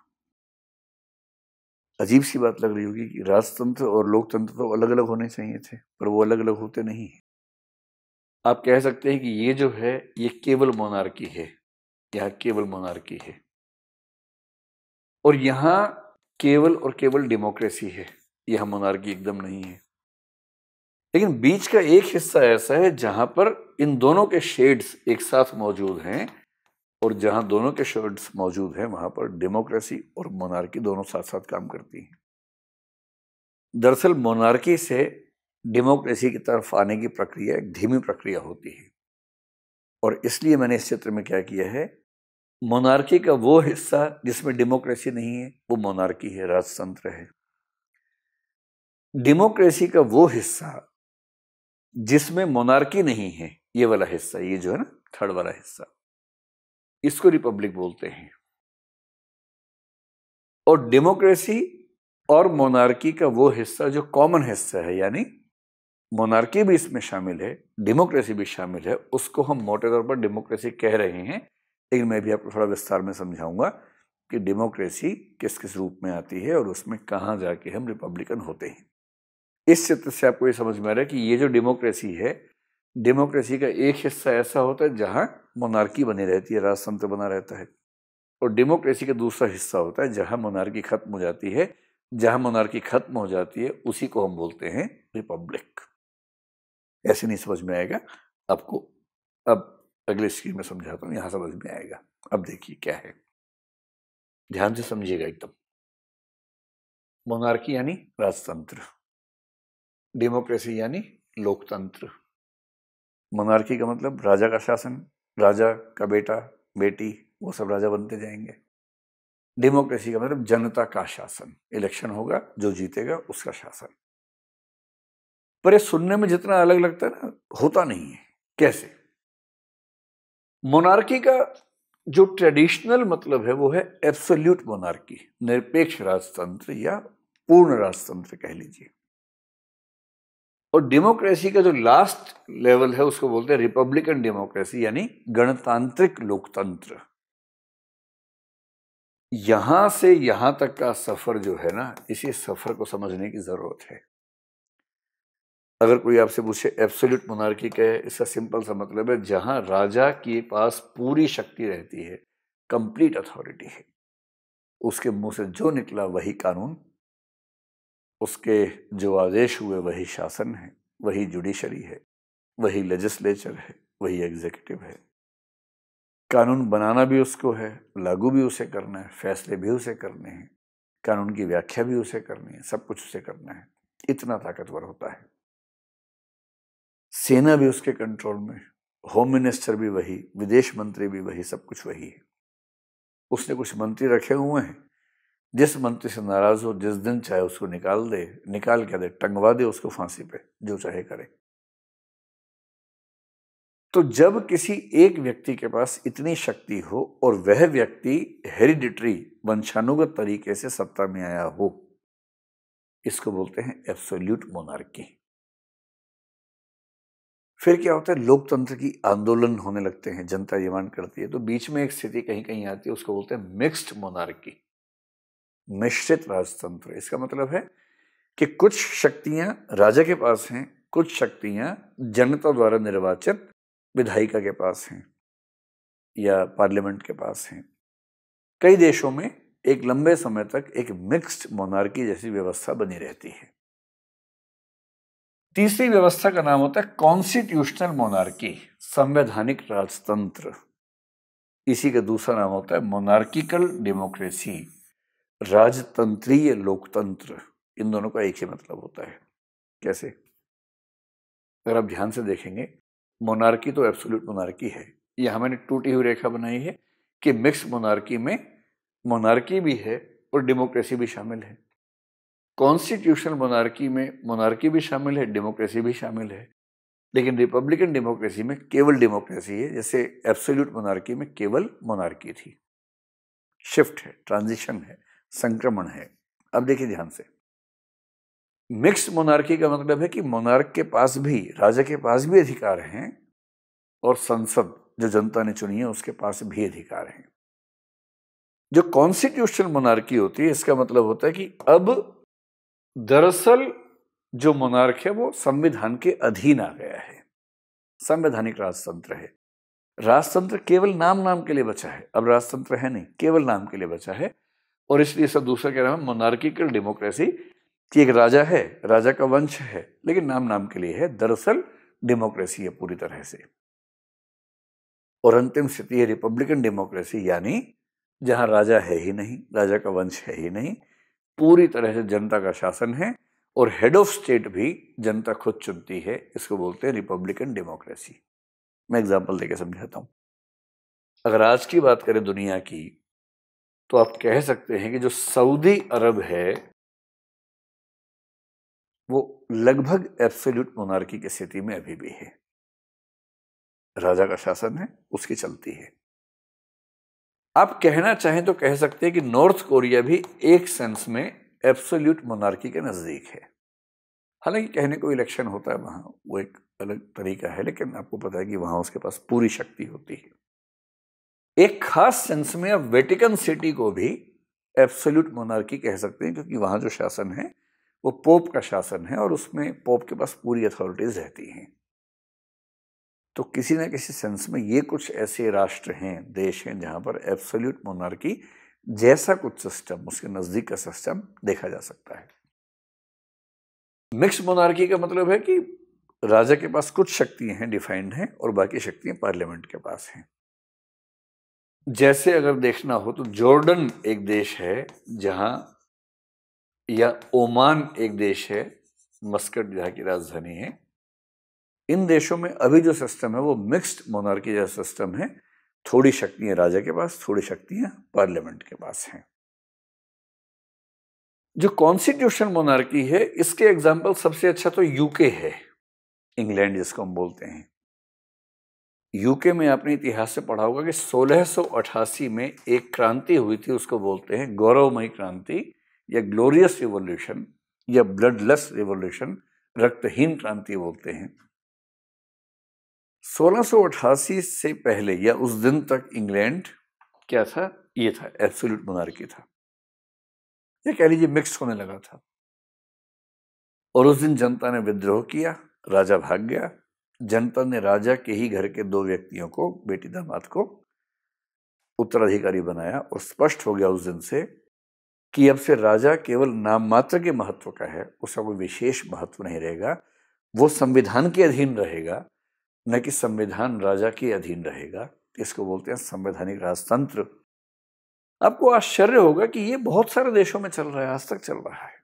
अजीब सी बात लग रही होगी कि राजतंत्र और लोकतंत्र तो अलग अलग होने चाहिए थे, पर वो अलग अलग होते नहीं आप कह सकते हैं कि ये जो है, ये केवल मोनार्की है, यह केवल मोनार्की है। और यहाँ केवल और केवल डेमोक्रेसी है, यह मोनार्की एकदम नहीं है। लेकिन बीच का एक हिस्सा ऐसा है जहाँ पर इन दोनों के शेड्स एक साथ मौजूद हैं और जहाँ दोनों के शेड्स मौजूद हैं, वहाँ पर डेमोक्रेसी और मोनार्की दोनों साथ साथ काम करती हैं। दरअसल मोनार्की से डेमोक्रेसी की तरफ़ आने की प्रक्रिया एक धीमी प्रक्रिया होती है। और इसलिए मैंने इस चित्र में क्या किया है मोनार्की का वो हिस्सा जिसमें डेमोक्रेसी नहीं है, वो मोनार्की है, राजतंत्र है। डेमोक्रेसी का वो हिस्सा जिसमें मोनार्की नहीं है, ये वाला हिस्सा, ये जो है ना थर्ड वाला हिस्सा। इसको रिपब्लिक बोलते हैं। और डेमोक्रेसी और मोनार्की का वो हिस्सा जो कॉमन हिस्सा है, यानी मोनार्की भी इसमें शामिल है डेमोक्रेसी भी शामिल है, उसको हम मोटे तौर पर डेमोक्रेसी कह रहे हैं। लेकिन मैं भी आपको थोड़ा विस्तार में समझाऊँगा कि डेमोक्रेसी किस किस रूप में आती है और उसमें कहाँ जाके हम रिपब्लिकन होते हैं। इस चित्र से आपको ये समझ में आ रहा है कि ये जो डेमोक्रेसी है, डेमोक्रेसी का एक हिस्सा ऐसा होता है जहाँ मोनार्की बनी रहती है, राजतंत्र बना रहता है। और डेमोक्रेसी का दूसरा हिस्सा होता है जहाँ मोनार्की खत्म हो जाती है, जहाँ मोनार्की खत्म हो जाती है, उसी को हम बोलते हैं रिपब्लिक ऐसे नहीं समझ में आएगा। आपको अब अगले स्क्रीन में समझाता हूँ, यहाँ समझ में आएगा। अब देखिए क्या है। ध्यान से समझिएगा एकदम। मोनार्की यानी राजतंत्र। डेमोक्रेसी यानी लोकतंत्र। मोनार्की का मतलब राजा का शासन, राजा का बेटा, बेटी, वो सब राजा बनते जाएँगे। डेमोक्रेसी का मतलब जनता का शासन। इलेक्शन होगा, जो जीतेगा उसका शासन। पर ये सुनने में जितना अलग लगता है ना, होता नहीं है। कैसे? मोनार्की का जो ट्रेडिशनल मतलब है, वो है एब्सोल्यूट मोनार्की निरपेक्ष राजतंत्र या पूर्ण राजतंत्र कह लीजिए। और डेमोक्रेसी का जो लास्ट लेवल है, उसको बोलते हैं रिपब्लिकन डेमोक्रेसी यानी गणतांत्रिक लोकतंत्र। यहाँ से यहाँ तक का सफ़र जो है ना, इसी सफ़र को समझने की ज़रूरत है। अगर कोई आपसे पूछे एब्सोल्यूट मोनार्की का है? इसका सिंपल सा मतलब है, जहाँ राजा के पास पूरी शक्ति रहती है कंप्लीट अथॉरिटी है, उसके मुँह से जो निकला वही कानून उसके जो आदेश हुए वही शासन है, वही जुडिशरी है, वही लेजिस्लेचर है, वही एग्जीक्यूटिव है। कानून बनाना भी उसको है, लागू भी उसे करना है, फैसले भी उसे करने हैं, कानून की व्याख्या भी उसे करनी है, सब कुछ उसे करना है, इतना ताकतवर होता है। सेना भी उसके कंट्रोल में होम मिनिस्टर भी वही, विदेश मंत्री भी वही, सब कुछ वही है। उसने कुछ मंत्री रखे हुए हैं जिस मंत्री से नाराज़ हो, जिस दिन चाहे उसको निकाल दे, निकाल के दे, टंगवा दे उसको फांसी पे, जो चाहे करे। तो जब किसी एक व्यक्ति के पास इतनी शक्ति हो और वह व्यक्ति हेरिडिटरी, वंशानुगत तरीके से सत्ता में आया हो, इसको बोलते हैं एब्सोल्यूट मोनार्की फिर क्या होता है? लोकतंत्र की आंदोलन होने लगते हैं, जनता डिमांड करती है तो बीच में एक स्थिति कहीं कहीं आती है, उसको बोलते हैं मिक्स्ड मोनार्की मिश्रित राजतंत्र। इसका मतलब है कि कुछ शक्तियाँ राजा के पास हैं, कुछ शक्तियाँ जनता द्वारा निर्वाचित विधायिका के पास हैं या पार्लियामेंट के पास हैं। कई देशों में एक लंबे समय तक एक मिक्स्ड मोनार्की जैसी व्यवस्था बनी रहती है। तीसरी व्यवस्था का नाम होता है कॉन्स्टिट्यूशनल मोनार्की संवैधानिक राजतंत्र। इसी का दूसरा नाम होता है मोनार्किकल डेमोक्रेसी राजतंत्रीय लोकतंत्र, इन दोनों का एक ही मतलब होता है। कैसे? अगर आप ध्यान से देखेंगे मोनार्की तो एब्सोल्यूट मोनार्की है। यह मैंने टूटी हुई रेखा बनाई है कि मिक्स मोनार्की में मोनार्की भी है और डेमोक्रेसी भी शामिल है। कॉन्स्टिट्यूशनल मोनार्की में मोनार्की भी शामिल है डेमोक्रेसी भी शामिल है। लेकिन रिपब्लिकन डेमोक्रेसी में केवल डेमोक्रेसी है, जैसे एब्सोल्यूट मोनार्की में केवल मोनार्की थी। शिफ्ट है ट्रांजिशन है। संक्रमण है। अब देखिए ध्यान से। मिक्स मोनार्की का मतलब है कि मोनार्क के पास भी, राजा के पास भी अधिकार हैं और संसद, जो जनता ने चुनी है, उसके पास भी अधिकार हैं। जो कॉन्स्टिट्यूशनल मोनार्की होती है, इसका मतलब होता है कि अब दरअसल जो मोनार्क है, वो संविधान के अधीन आ गया है। संवैधानिक राजतंत्र है। राजतंत्र केवल नाम नाम के लिए बचा है। अब राजतंत्र है नहीं, केवल नाम के लिए बचा है। और इसलिए सब दूसरा कह रहा है मोनार्किकल डेमोक्रेसी कि एक राजा है, राजा का वंश है, लेकिन नाम नाम के लिए है, दरअसल डेमोक्रेसी है पूरी तरह से। और अंतिम स्थिति है रिपब्लिकन डेमोक्रेसी यानी जहाँ राजा है ही नहीं, राजा का वंश है ही नहीं, पूरी तरह से जनता का शासन है, और हेड ऑफ़ स्टेट भी जनता खुद चुनती है, इसको बोलते हैं रिपब्लिकन डेमोक्रेसी मैं एग्ज़ाम्पल देके समझाता हूँ। अगर आज की बात करें दुनिया की तो आप कह सकते हैं कि जो सऊदी अरब है, वो लगभग एब्सोल्यूट मोनार्की की स्थिति में अभी भी है। राजा का शासन है, उसकी चलती है। आप कहना चाहें तो कह सकते हैं कि नॉर्थ कोरिया भी एक सेंस में एब्सोल्यूट मोनार्की के नज़दीक है। हालाँकि कहने को इलेक्शन होता है, वहाँ वो एक अलग तरीका है, लेकिन आपको पता है कि वहाँ उसके पास पूरी शक्ति होती है। एक खास सेंस में आप वेटिकन सिटी को भी एब्सोल्यूट मोनार्की कह सकते हैं, क्योंकि वहाँ जो शासन है, वो पोप का शासन है और उसमें पोप के पास पूरी अथॉरिटीज रहती हैं। तो किसी न किसी सेंस में ये कुछ ऐसे राष्ट्र हैं, देश हैं, जहाँ पर एब्सोल्यूट मोनार्की जैसा कुछ सिस्टम उसके नज़दीक का सिस्टम देखा जा सकता है। मिक्स मोनार्की का मतलब है कि राजा के पास कुछ शक्तियाँ हैं डिफाइंड हैं और बाकी शक्तियाँ पार्लियामेंट के पास हैं। जैसे अगर देखना हो तो जॉर्डन एक देश है जहाँ या ओमान एक देश है, मस्कट जहाँ की राजधानी है। इन देशों में अभी जो सिस्टम है वो मिक्स्ड मोनार्की जैसा सिस्टम है। थोड़ी शक्तियाँ राजा के पास, थोड़ी शक्तियाँ पार्लियामेंट के पास हैं। जो कॉन्स्टिट्यूशन मोनार्की है, इसके एग्ज़ाम्पल सबसे अच्छा तो यूके है इंग्लैंड जिसको हम बोलते हैं। यूके में आपने इतिहास से पढ़ा होगा कि 1688 में एक क्रांति हुई थी, उसको बोलते हैं गौरवमयी क्रांति या ग्लोरियस रिवोल्यूशन या ब्लडलेस रिवोल्यूशन, रक्तहीन क्रांति बोलते हैं। 1688 से पहले या उस दिन तक इंग्लैंड क्या था? ये था, एब्सोल्यूट मोनार्की था। या कह लीजिए मिक्स होने लगा था। और उस दिन जनता ने विद्रोह किया, राजा भाग गया जनता ने राजा के ही घर के दो व्यक्तियों को, बेटी दामाद को, उत्तराधिकारी बनाया और स्पष्ट हो गया उस दिन से कि अब से राजा केवल नाम मात्र के महत्व का है, उसका कोई विशेष महत्व नहीं रहेगा, वो संविधान के अधीन रहेगा, न कि संविधान राजा के अधीन रहेगा। इसको बोलते हैं संवैधानिक राजतंत्र। आपको आश्चर्य होगा कि ये बहुत सारे देशों में चल रहा है, आज तक चल रहा है।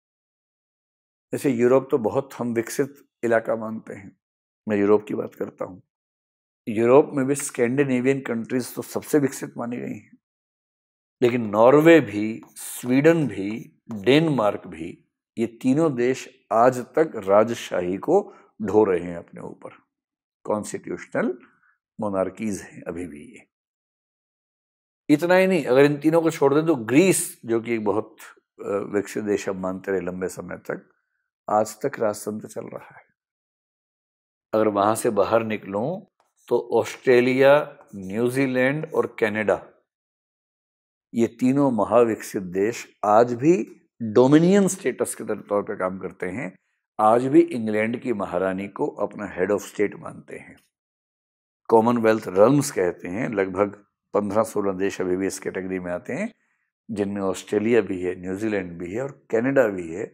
जैसे यूरोप तो बहुत हम विकसित इलाका मानते हैं। मैं यूरोप की बात करता हूँ। यूरोप में भी स्कैंडिनेवियन कंट्रीज़ तो सबसे विकसित मानी गई हैं। लेकिन नॉर्वे भी, स्वीडन भी, डेनमार्क भी, ये तीनों देश आज तक राजशाही को ढो रहे हैं अपने ऊपर। कॉन्स्टिट्यूशनल मोनार्कीज हैं अभी भी ये। इतना ही नहीं, अगर इन तीनों को छोड़ दें तो ग्रीस, जो कि एक बहुत विकसित देश अब मानते रहे लंबे समय तक, आज तक राजतंत्र चल रहा है। अगर वहाँ से बाहर निकलूं तो ऑस्ट्रेलिया, न्यूजीलैंड और कनाडा, ये तीनों महाविकसित देश आज भी डोमिनियन स्टेटस के तौर पर काम करते हैं। आज भी इंग्लैंड की महारानी को अपना हेड ऑफ़ स्टेट मानते हैं। कॉमनवेल्थ रल्म्स कहते हैं, लगभग पंद्रह सोलह देश अभी भी इस कैटेगरी में आते हैं, जिनमें ऑस्ट्रेलिया भी है, न्यूजीलैंड भी है और कनाडा भी है।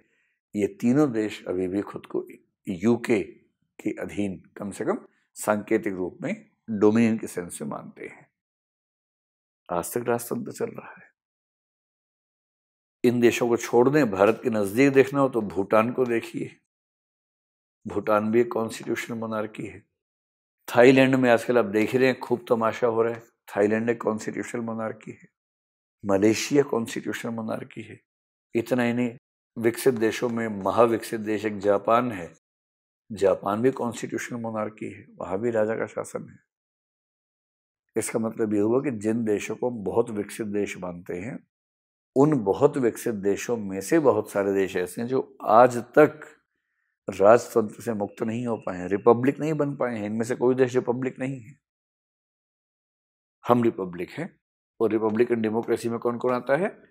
ये तीनों देश अभी भी खुद को यूके के अधीन कम से कम सांकेतिक रूप में डोमिनियन के सेंस में मानते हैं। आज तक राजतंत्र चल रहा है। इन देशों को छोड़ दें भारत के नज़दीक देखना हो तो भूटान को देखिए। भूटान भी एक कॉन्स्टिट्यूशनल मोनार्की है। थाईलैंड में आजकल आप देख रहे हैं, खूब तमाशा हो रहा है। थाईलैंड एक कॉन्स्टिट्यूशनल मोनार्की है। मलेशिया कॉन्स्टिट्यूशनल मोनार्की है। इतना ही नहीं, विकसित देशों में महाविकसित देश एक जापान है। जापान भी कॉन्स्टिट्यूशनल मोनार्की है, वहाँ भी राजा का शासन है। इसका मतलब ये हुआ कि जिन देशों को बहुत विकसित देश मानते हैं, उन बहुत विकसित देशों में से बहुत सारे देश ऐसे हैं जो आज तक राजतंत्र से मुक्त नहीं हो पाए हैं, रिपब्लिक नहीं बन पाए हैं। इनमें से कोई देश रिपब्लिक नहीं है। हम रिपब्लिक हैं और रिपब्लिकन डेमोक्रेसी में कौन कौन आता है?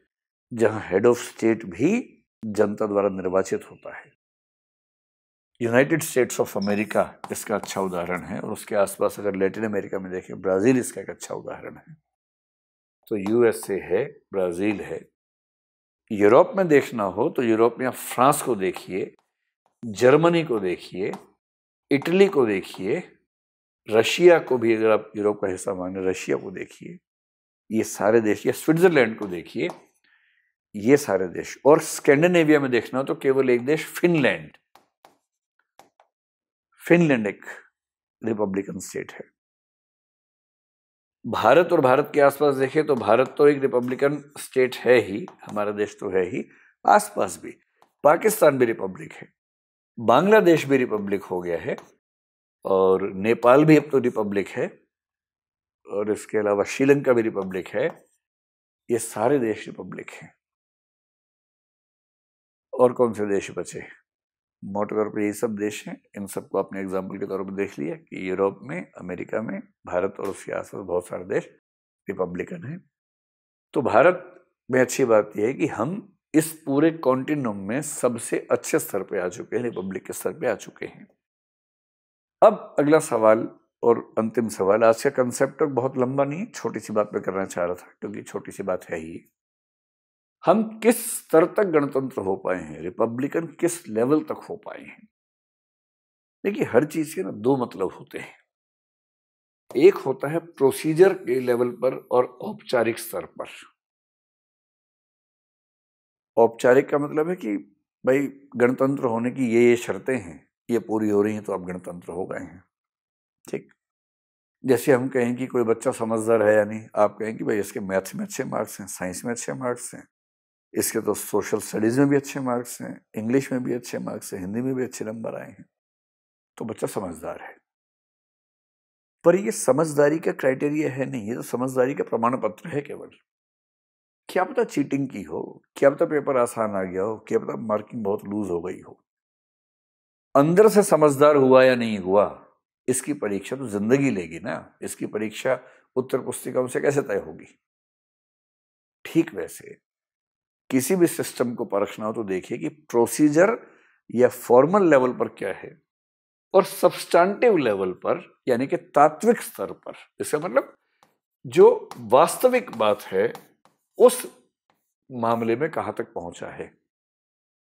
जहाँ हेड ऑफ़ स्टेट भी जनता द्वारा निर्वाचित होता है। यूनाइटेड स्टेट्स ऑफ़ अमेरिका इसका अच्छा उदाहरण है और उसके आसपास अगर लैटिन अमेरिका में देखें ब्राज़ील इसका एक अच्छा उदाहरण है। तो यूएसए है ब्राज़ील है। यूरोप में देखना हो तो यूरोप में आप फ्रांस को देखिए जर्मनी को देखिए इटली को देखिए रशिया को भी अगर आप यूरोप का हिस्सा माने रशिया को देखिए, ये सारे देश, या स्विट्जरलैंड को देखिए, ये सारे देश। और स्कैंडिनेविया में देखना हो तो केवल एक देश फिनलैंड फिनलैंड एक रिपब्लिकन स्टेट है। भारत और भारत के आसपास देखें तो भारत तो एक रिपब्लिकन स्टेट है ही, हमारा देश तो है ही, आसपास भी। पाकिस्तान भी रिपब्लिक है, बांग्लादेश भी रिपब्लिक हो गया है और नेपाल भी अब तो रिपब्लिक है और इसके अलावा श्रीलंका भी रिपब्लिक है। ये सारे देश रिपब्लिक हैं। और कौन से देश बचे? मोटे तौर पर यही सब देश हैं। इन सबको अपने एग्ज़ाम्पल के तौर पर देख लिया कि यूरोप में, अमेरिका में, भारत और उसके आसपास बहुत सारे देश रिपब्लिकन हैं। तो भारत में अच्छी बात यह है कि हम इस पूरे कॉन्टिन्यूम में सबसे अच्छे स्तर पे आ चुके हैं रिपब्लिक के स्तर पे आ चुके हैं। अब अगला सवाल और अंतिम सवाल, आज का कंसेप्ट तो बहुत लंबा नहीं है, छोटी सी बात मैं करना चाह रहा था, क्योंकि छोटी सी बात है ही। हम किस स्तर तक गणतंत्र हो पाए हैं? रिपब्लिकन किस लेवल तक हो पाए हैं? देखिए, हर चीज़ के ना दो मतलब होते हैं। एक होता है प्रोसीजर के लेवल पर और औपचारिक स्तर पर। औपचारिक का मतलब है कि भाई, गणतंत्र होने की ये ये शर्तें हैं, ये पूरी हो रही हैं तो आप गणतंत्र हो गए हैं। ठीक? जैसे हम कहें कि कोई बच्चा समझदार है या नहीं, आप कहें कि भाई, इसके मैथ्स में अच्छे मार्क्स हैं, साइंस में अच्छे मार्क्स हैं। इसके तो सोशल स्टडीज़ में भी अच्छे मार्क्स हैं इंग्लिश में भी अच्छे मार्क्स हैं हिंदी में भी अच्छे नंबर आए हैं। तो बच्चा समझदार है। पर ये समझदारी का क्राइटेरिया है नहीं, ये तो समझदारी का प्रमाण पत्र है केवल। क्या पता चीटिंग की हो, क्या पता पेपर आसान आ गया हो, क्या पता मार्किंग बहुत लूज हो गई हो। अंदर से समझदार हुआ या नहीं हुआ, इसकी परीक्षा तो ज़िंदगी लेगी ना, इसकी परीक्षा उत्तर पुस्तिकाओं से कैसे तय होगी? ठीक वैसे किसी भी सिस्टम को परखना हो तो देखिए कि प्रोसीजर या फॉर्मल लेवल पर क्या है और सब्सटैंटिव लेवल पर, यानी कि तात्विक स्तर पर। इसका मतलब जो वास्तविक बात है, उस मामले में कहाँ तक पहुँचा है?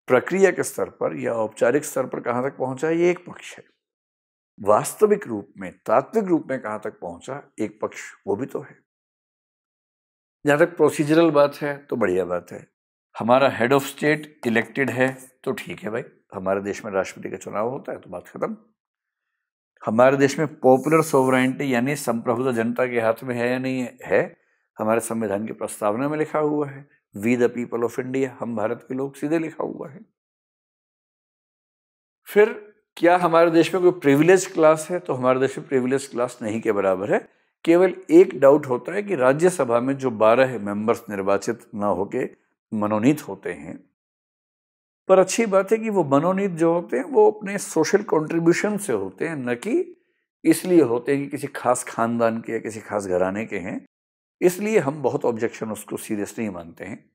प्रक्रिया के स्तर पर या औपचारिक स्तर पर कहाँ तक पहुँचा है? ये एक पक्ष है। वास्तविक रूप में, तात्विक रूप में कहाँ तक पहुँचा? एक पक्ष, वो भी तो है। जहाँ तक प्रोसीजरल बात है तो बढ़िया बात है। हमारा हेड ऑफ़ स्टेट इलेक्टेड है तो ठीक है भाई। हमारे देश में राष्ट्रपति का चुनाव होता है तो बात खत्म। हमारे देश में पॉपुलर सोवरेंटी यानी संप्रभुता जनता के हाथ में है या नहीं है, हमारे संविधान की प्रस्तावना में लिखा हुआ है। We the people of India हम भारत के लोग सीधे लिखा हुआ है। फिर क्या हमारे देश में कोई प्रिविलेज क्लास है? तो हमारे देश में प्रिविलेज क्लास नहीं के बराबर है। केवल एक डाउट होता है कि राज्यसभा में जो बारह मेंबर्स निर्वाचित ना होके मनोनीत होते हैं। पर अच्छी बात है कि वो मनोनीत जो होते हैं, वो अपने सोशल कंट्रीब्यूशन से होते हैं, न कि इसलिए होते हैं कि किसी खास खानदान के या किसी खास घराने के हैं। इसलिए हम बहुत ऑब्जेक्शन उसको सीरियस नहीं मानते हैं।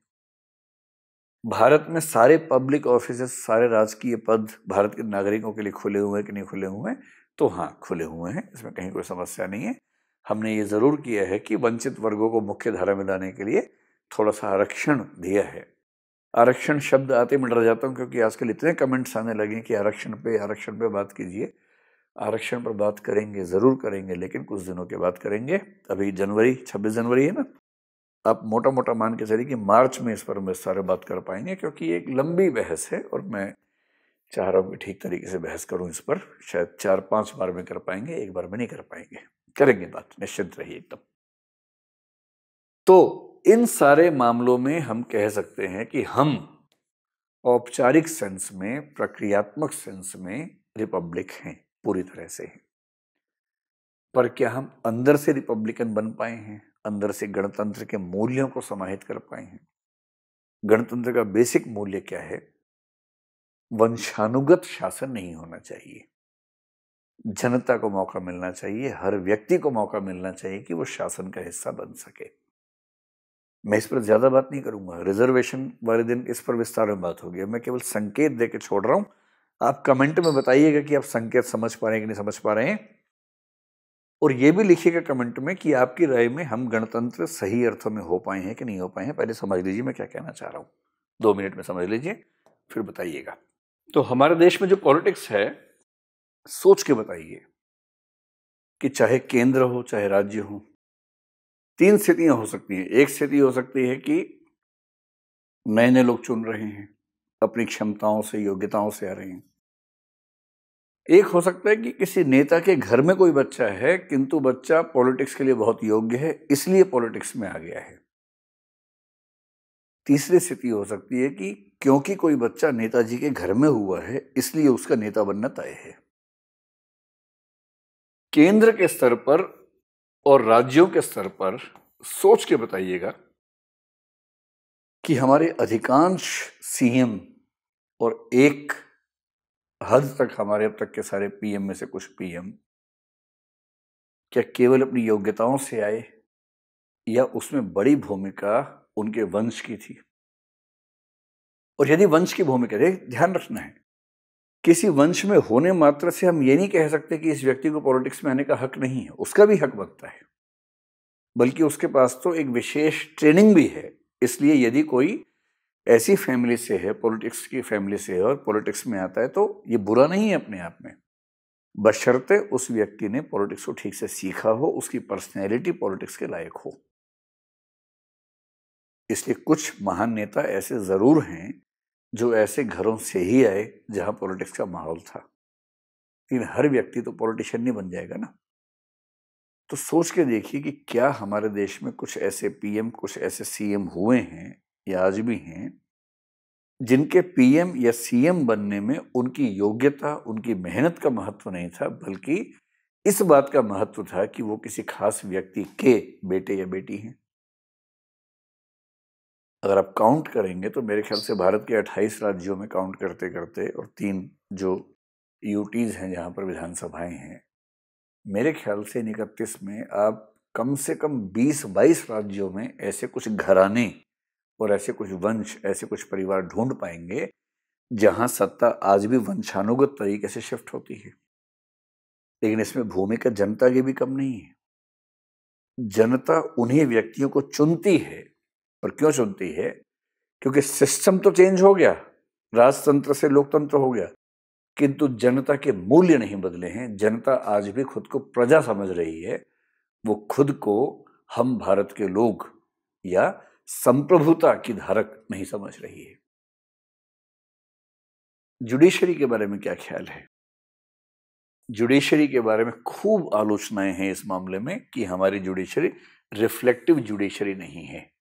भारत में सारे पब्लिक ऑफ़िस सारे राजकीय पद भारत के नागरिकों के लिए खुले हुए हैं कि नहीं खुले हुए हैं? तो हाँ खुले हुए हैं, इसमें कहीं कोई समस्या नहीं है। हमने ये ज़रूर किया है कि वंचित वर्गों को मुख्य धारा में लाने के लिए थोड़ा सा आरक्षण दिया है। आरक्षण शब्द आते मैं डर जाता हूँ क्योंकि आजकल इतने कमेंट्स आने लगे कि आरक्षण पे आरक्षण पे बात कीजिए। आरक्षण पर बात करेंगे, ज़रूर करेंगे, लेकिन कुछ दिनों के बाद करेंगे। अभी जनवरी, छब्बीस जनवरी है ना? आप मोटा मोटा मान के चलिए कि मार्च में इस पर हम सारे बात कर पाएँगे क्योंकि एक लंबी बहस है और मैं चाह रहा हूँ कि ठीक तरीके से बहस करूँ इस पर। शायद चार पाँच बार में कर पाएँगे, एक बार में नहीं कर पाएँगे। करेंगे बात, निश्चिंत रहिए एकदम तो इन सारे मामलों में हम कह सकते हैं कि हम औपचारिक सेंस में, प्रक्रियात्मक सेंस में रिपब्लिक हैं, पूरी तरह से हैं। पर क्या हम अंदर से रिपब्लिकन बन पाए हैं? अंदर से गणतंत्र के मूल्यों को समाहित कर पाए हैं? गणतंत्र का बेसिक मूल्य क्या है? वंशानुगत शासन नहीं होना चाहिए। जनता को मौका मिलना चाहिए, हर व्यक्ति को मौका मिलना चाहिए कि वो शासन का हिस्सा बन सके। मैं इस पर ज़्यादा बात नहीं करूँगा। रिजर्वेशन वाले दिन इस पर विस्तार में बात होगी। मैं केवल संकेत दे के छोड़ रहा हूँ। आप कमेंट में बताइएगा कि आप संकेत समझ पा रहे हैं कि नहीं समझ पा रहे हैं। और ये भी लिखिएगा कमेंट में कि आपकी राय में हम गणतंत्र सही अर्थों में हो पाए हैं कि नहीं हो पाए हैं। पहले समझ लीजिए मैं क्या कहना चाह रहा हूँ। दो मिनट में समझ लीजिए, फिर बताइएगा। तो हमारे देश में जो पॉलिटिक्स है, सोच के बताइए कि चाहे केंद्र हो, चाहे राज्य हो तीन स्थितियाँ हो सकती हैं। एक स्थिति हो सकती है कि नए नए लोग चुन रहे हैं, अपनी क्षमताओं से, योग्यताओं से आ रहे हैं। एक हो सकता है कि किसी नेता के घर में कोई बच्चा है, किंतु बच्चा पॉलिटिक्स के लिए बहुत योग्य है, इसलिए पॉलिटिक्स में आ गया है। तीसरी स्थिति हो सकती है कि क्योंकि कोई बच्चा नेताजी के घर में हुआ है, इसलिए उसका नेता बनना तय है। केंद्र के स्तर पर और राज्यों के स्तर पर सोच के बताइएगा कि हमारे अधिकांश सीएम और एक हद तक हमारे अब तक के सारे पीएम में से कुछ पीएम क्या केवल अपनी योग्यताओं से आए या उसमें बड़ी भूमिका उनके वंश की थी? और यदि वंश की भूमिका ध्यान रखना है किसी वंश में होने मात्र से हम ये नहीं कह सकते कि इस व्यक्ति को पॉलिटिक्स में आने का हक नहीं है। उसका भी हक बनता है। बल्कि उसके पास तो एक विशेष ट्रेनिंग भी है। इसलिए यदि कोई ऐसी फैमिली से है, पॉलिटिक्स की फैमिली से है और पॉलिटिक्स में आता है तो ये बुरा नहीं है अपने आप में। बशर्ते उस व्यक्ति ने पॉलिटिक्स को ठीक से सीखा हो, उसकी पर्सनैलिटी पॉलिटिक्स के लायक हो। इसलिए कुछ महान नेता ऐसे ज़रूर हैं जो ऐसे घरों से ही आए जहाँ पॉलिटिक्स का माहौल था। लेकिन हर व्यक्ति तो पॉलिटिशियन नहीं बन जाएगा ना। तो सोच के देखिए कि क्या हमारे देश में कुछ ऐसे पीएम, कुछ ऐसे सीएम हुए हैं या आज भी हैं, जिनके पीएम या सीएम बनने में उनकी योग्यता, उनकी मेहनत का महत्व नहीं था, बल्कि इस बात का महत्व था कि वो किसी खास व्यक्ति के बेटे या बेटी हैं। अगर आप काउंट करेंगे तो मेरे ख्याल से भारत के 28 राज्यों में काउंट करते करते और तीन जो यूटीज हैं, जहाँ पर विधानसभाएँ हैं, मेरे ख्याल से इन इकतीस में आप कम से कम 20-22 राज्यों में ऐसे कुछ घराने और ऐसे कुछ वंश, ऐसे कुछ परिवार ढूंढ पाएँगे, जहाँ सत्ता आज भी वंशानुगत तरीके से शिफ्ट होती है। लेकिन इसमें भूमिका जनता की भी कम नहीं है। जनता उन्हीं व्यक्तियों को चुनती है और क्यों चुनती है? क्योंकि सिस्टम तो चेंज हो गया। राजतंत्र से लोकतंत्र हो गया। किंतु जनता के मूल्य नहीं बदले हैं। जनता आज भी खुद को प्रजा समझ रही है। वो खुद को हम भारत के लोग या संप्रभुता की धारक नहीं समझ रही है। जुडिशरी के बारे में क्या ख्याल है? जुडिशरी के बारे में खूब आलोचनाएँ हैं इस मामले में कि हमारी जुडिशरी रिफ्लेक्टिव जुडिशरी नहीं है।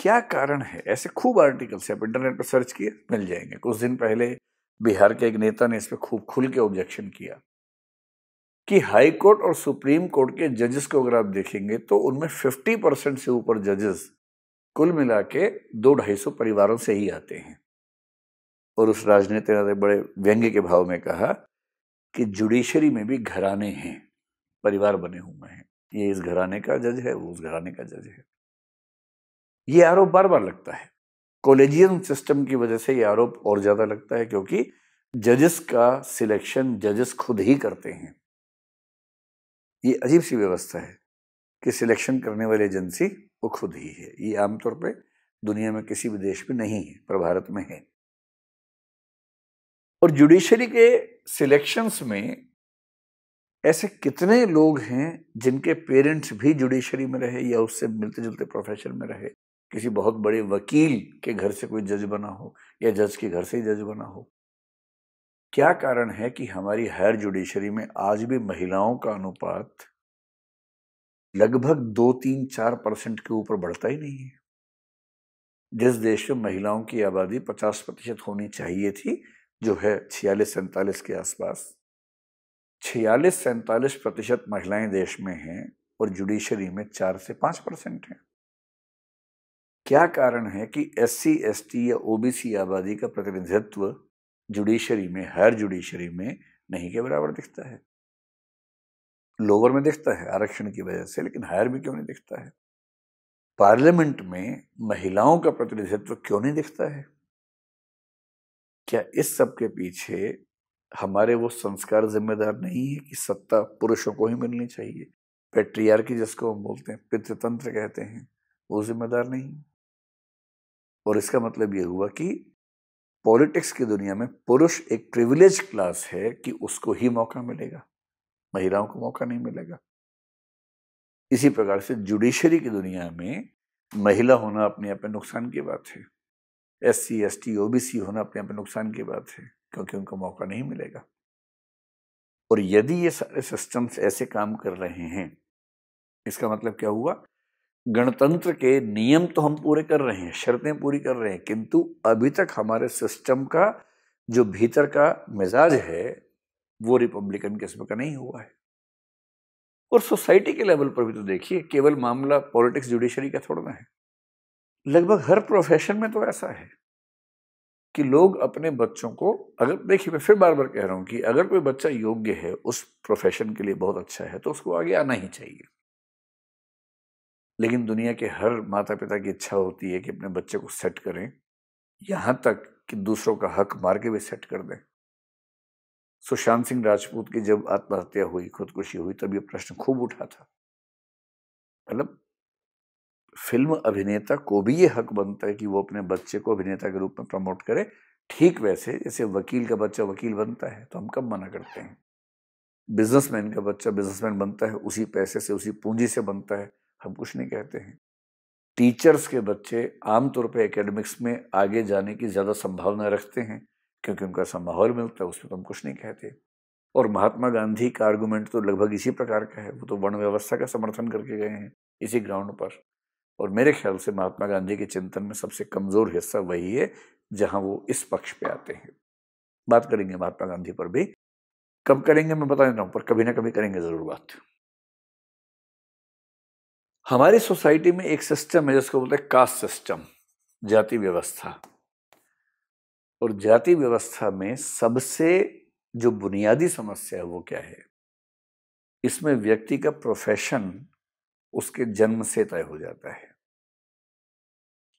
क्या कारण है? ऐसे खूब आर्टिकल्स आप इंटरनेट पर सर्च किए, मिल जाएँगे। कुछ दिन पहले बिहार के एक नेता ने इस पर खूब खुल के ऑब्जेक्शन किया कि हाई कोर्ट और सुप्रीम कोर्ट के जजेस को अगर आप देखेंगे तो उनमें 50 परसेंट से ऊपर जजेस कुल मिला के दो ढाई सौ परिवारों से ही आते हैं। और उस राजनेता ने बड़े व्यंग्य के भाव में कहा कि जुडिशरी में भी घराने हैं, परिवार बने हुए हैं। ये इस घराने का जज है, वो उस घराने का जज है। ये आरोप बार बार लगता है। कॉलेजियन सिस्टम की वजह से ये आरोप और ज़्यादा लगता है क्योंकि जजेस का सिलेक्शन जजेस खुद ही करते हैं। ये अजीब सी व्यवस्था है कि सिलेक्शन करने वाली एजेंसी वो खुद ही है। ये आमतौर पे दुनिया में किसी भी देश में नहीं है, पर भारत में है। और जुडिशरी के सिलेक्शंस में ऐसे कितने लोग हैं जिनके पेरेंट्स भी जुडिशरी में रहे या उससे मिलते जुलते प्रोफेशन में रहे? किसी बहुत बड़े वकील के घर से कोई जज बना हो या जज के घर से ही जज बना हो। क्या कारण है कि हमारी हायर जुडिशरी में आज भी महिलाओं का अनुपात लगभग दो तीन चार परसेंट के ऊपर बढ़ता ही नहीं है? जिस देश में महिलाओं की आबादी पचास प्रतिशत होनी चाहिए थी, जो है छियालीस सैंतालीस के आसपास, छियालीस सैंतालीस प्रतिशत महिलाएँ देश में हैं और जुडिशरी में चार से पाँच परसेंट हैं। क्या कारण है कि एस सी एस टी या ओबीसी आबादी का प्रतिनिधित्व जुडिशरी में हायर जुडिशरी में नहीं के बराबर दिखता है? लोअर में दिखता है, आरक्षण की वजह से, लेकिन हायर में क्यों नहीं दिखता है? पार्लियामेंट में महिलाओं का प्रतिनिधित्व क्यों नहीं दिखता है? क्या इस सब के पीछे हमारे वो संस्कार जिम्मेदार नहीं है कि सत्ता पुरुषों को ही मिलनी चाहिए? पेट्रियार की जिसको हम बोलते हैं, पितृतंत्र कहते हैं, वो जिम्मेदार नहीं और इसका मतलब ये हुआ कि पॉलिटिक्स की दुनिया में पुरुष एक प्रिविलेज क्लास है कि उसको ही मौका मिलेगा, महिलाओं को मौका नहीं मिलेगा। इसी प्रकार से जुडिशरी की दुनिया में महिला होना अपने आप में नुकसान की बात है। S C S T O B C होना अपने आप में नुकसान की बात है, क्योंकि उनको मौका नहीं मिलेगा। और यदि ये सारे सिस्टम्स ऐसे काम कर रहे हैं, इसका मतलब क्या हुआ? गणतंत्र के नियम तो हम पूरे कर रहे हैं, शर्तें पूरी कर रहे हैं, किंतु अभी तक हमारे सिस्टम का जो भीतर का मिजाज है, वो रिपब्लिकन किस्म का नहीं हुआ है। और सोसाइटी के लेवल पर भी तो देखिए, केवल मामला पॉलिटिक्स, जुडिशरी का थोड़ा है। लगभग हर प्रोफेशन में तो ऐसा है कि लोग अपने बच्चों को, अगर देखिए, मैं फिर बार बार कह रहा हूँ कि अगर कोई बच्चा योग्य है, उस प्रोफेशन के लिए बहुत अच्छा है तो उसको आगे आना ही चाहिए। लेकिन दुनिया के हर माता पिता की इच्छा होती है कि अपने बच्चे को सेट करें। यहाँ तक कि दूसरों का हक मार के भी सेट कर दें। सुशांत सिंह राजपूत की जब आत्महत्या हुई, खुदकुशी हुई, तब ये प्रश्न खूब उठा था। मतलब फ़िल्म अभिनेता को भी ये हक बनता है कि वो अपने बच्चे को अभिनेता के रूप में प्रमोट करे। ठीक वैसे, जैसे वकील का बच्चा वकील बनता है तो हम कब मना करते हैं? बिजनेसमैन का बच्चा बिजनेसमैन बनता है, उसी पैसे से, उसी पूंजी से बनता है। हम कुछ नहीं कहते हैं। टीचर्स के बच्चे आमतौर पर एकेडमिक्स में आगे जाने की ज़्यादा संभावना रखते हैं, क्योंकि उनका ऐसा माहौल मिलता है उसमें तो हम कुछ नहीं कहते। और महात्मा गांधी का आर्गूमेंट तो लगभग इसी प्रकार का है, वो तो वर्ण व्यवस्था का समर्थन करके गए हैं, इसी ग्राउंड पर। और मेरे ख्याल से महात्मा गांधी के चिंतन में सबसे कमज़ोर हिस्सा वही है, जहाँ वो इस पक्ष पे आते हैं। बात करेंगे महात्मा गांधी पर भी। कब करेंगे मैं बता देता हूँ, पर कभी ना कभी करेंगे ज़रूर बात। हमारी सोसाइटी में एक सिस्टम है, जिसको बोलते हैं कास्ट सिस्टम, जाति व्यवस्था। और जाति व्यवस्था में सबसे जो बुनियादी समस्या है, वो क्या है? इसमें व्यक्ति का प्रोफेशन उसके जन्म से तय हो जाता है।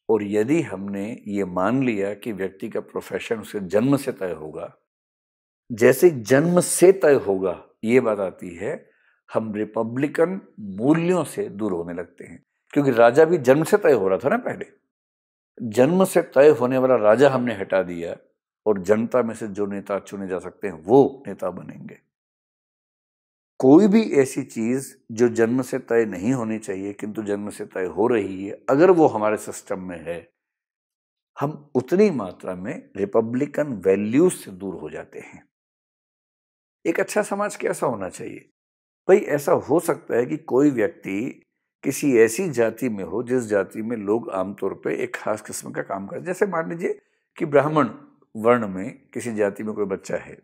और यदि हमने ये मान लिया कि व्यक्ति का प्रोफेशन उसके जन्म से तय होगा, जैसे जन्म से तय होगा, ये बात आती है हम रिपब्लिकन मूल्यों से दूर होने लगते हैं। क्योंकि राजा भी जन्म से तय हो रहा था ना पहले। जन्म से तय होने वाला राजा हमने हटा दिया और जनता में से जो नेता चुने जा सकते हैं, वो नेता बनेंगे। कोई भी ऐसी चीज़ जो जन्म से तय नहीं होनी चाहिए, किंतु जन्म से तय हो रही है, अगर वो हमारे सिस्टम में है, हम उतनी मात्रा में रिपब्लिकन वैल्यूज़ से दूर हो जाते हैं। एक अच्छा समाज कैसा होना चाहिए? भाई, ऐसा हो सकता है कि कोई व्यक्ति किसी ऐसी जाति में हो, जिस जाति में लोग आमतौर पे एक खास किस्म का काम करें जैसे मान लीजिए कि ब्राह्मण वर्ण में किसी जाति में कोई बच्चा है।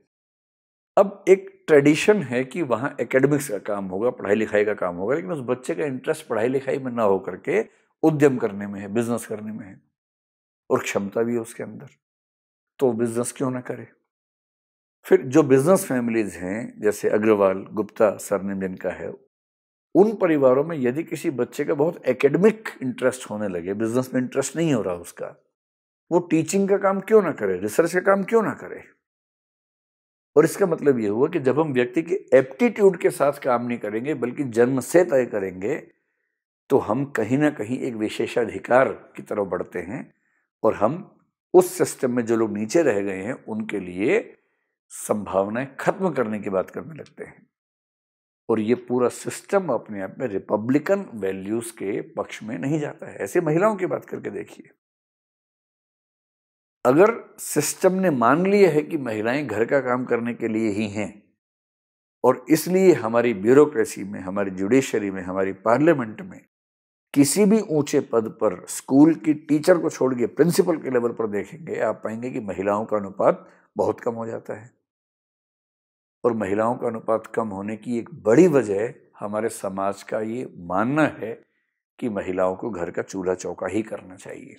अब एक ट्रेडिशन है कि वहाँ एकेडमिक्स का काम होगा पढ़ाई लिखाई का काम होगा, लेकिन उस बच्चे का इंटरेस्ट पढ़ाई लिखाई में ना हो करके उद्यम करने में है, बिज़नेस करने में है, और क्षमता भी है उसके अंदर। तो बिज़नेस क्यों ना करे? फिर जो बिज़नेस फैमिलीज़ हैं, जैसे अग्रवाल, गुप्ता सरनेम जिनका है, उन परिवारों में यदि किसी बच्चे का बहुत एकेडमिक इंटरेस्ट होने लगे बिज़नेस में इंटरेस्ट नहीं हो रहा उसका, वो टीचिंग का काम क्यों ना करे रिसर्च का काम क्यों ना करे? और इसका मतलब ये हुआ कि जब हम व्यक्ति के एप्टीट्यूड के साथ काम नहीं करेंगे, बल्कि जन्म से तय करेंगे तो हम कहीं ना कहीं एक विशेषाधिकार की तरफ़ बढ़ते हैं और हम उस सिस्टम में जो लोग नीचे रह गए हैं, उनके लिए संभावनाएँ खत्म करने की बात करने लगते हैं। और ये पूरा सिस्टम अपने आप में रिपब्लिकन वैल्यूज़ के पक्ष में नहीं जाता है। ऐसे महिलाओं की बात करके देखिए। अगर सिस्टम ने मान लिया है कि महिलाएँ घर का काम करने के लिए ही हैं, और इसलिए हमारी ब्यूरोक्रेसी में, हमारी जुडिशरी में, हमारी पार्लियामेंट में किसी भी ऊँचे पद पर स्कूल की टीचर को छोड़ के प्रिंसिपल के लेवल पर देखेंगे, आप पाएँगे कि महिलाओं का अनुपात बहुत कम हो जाता है। और महिलाओं का अनुपात कम होने की एक बड़ी वजह हमारे समाज का ये मानना है कि महिलाओं को घर का चूल्हा चौका ही करना चाहिए।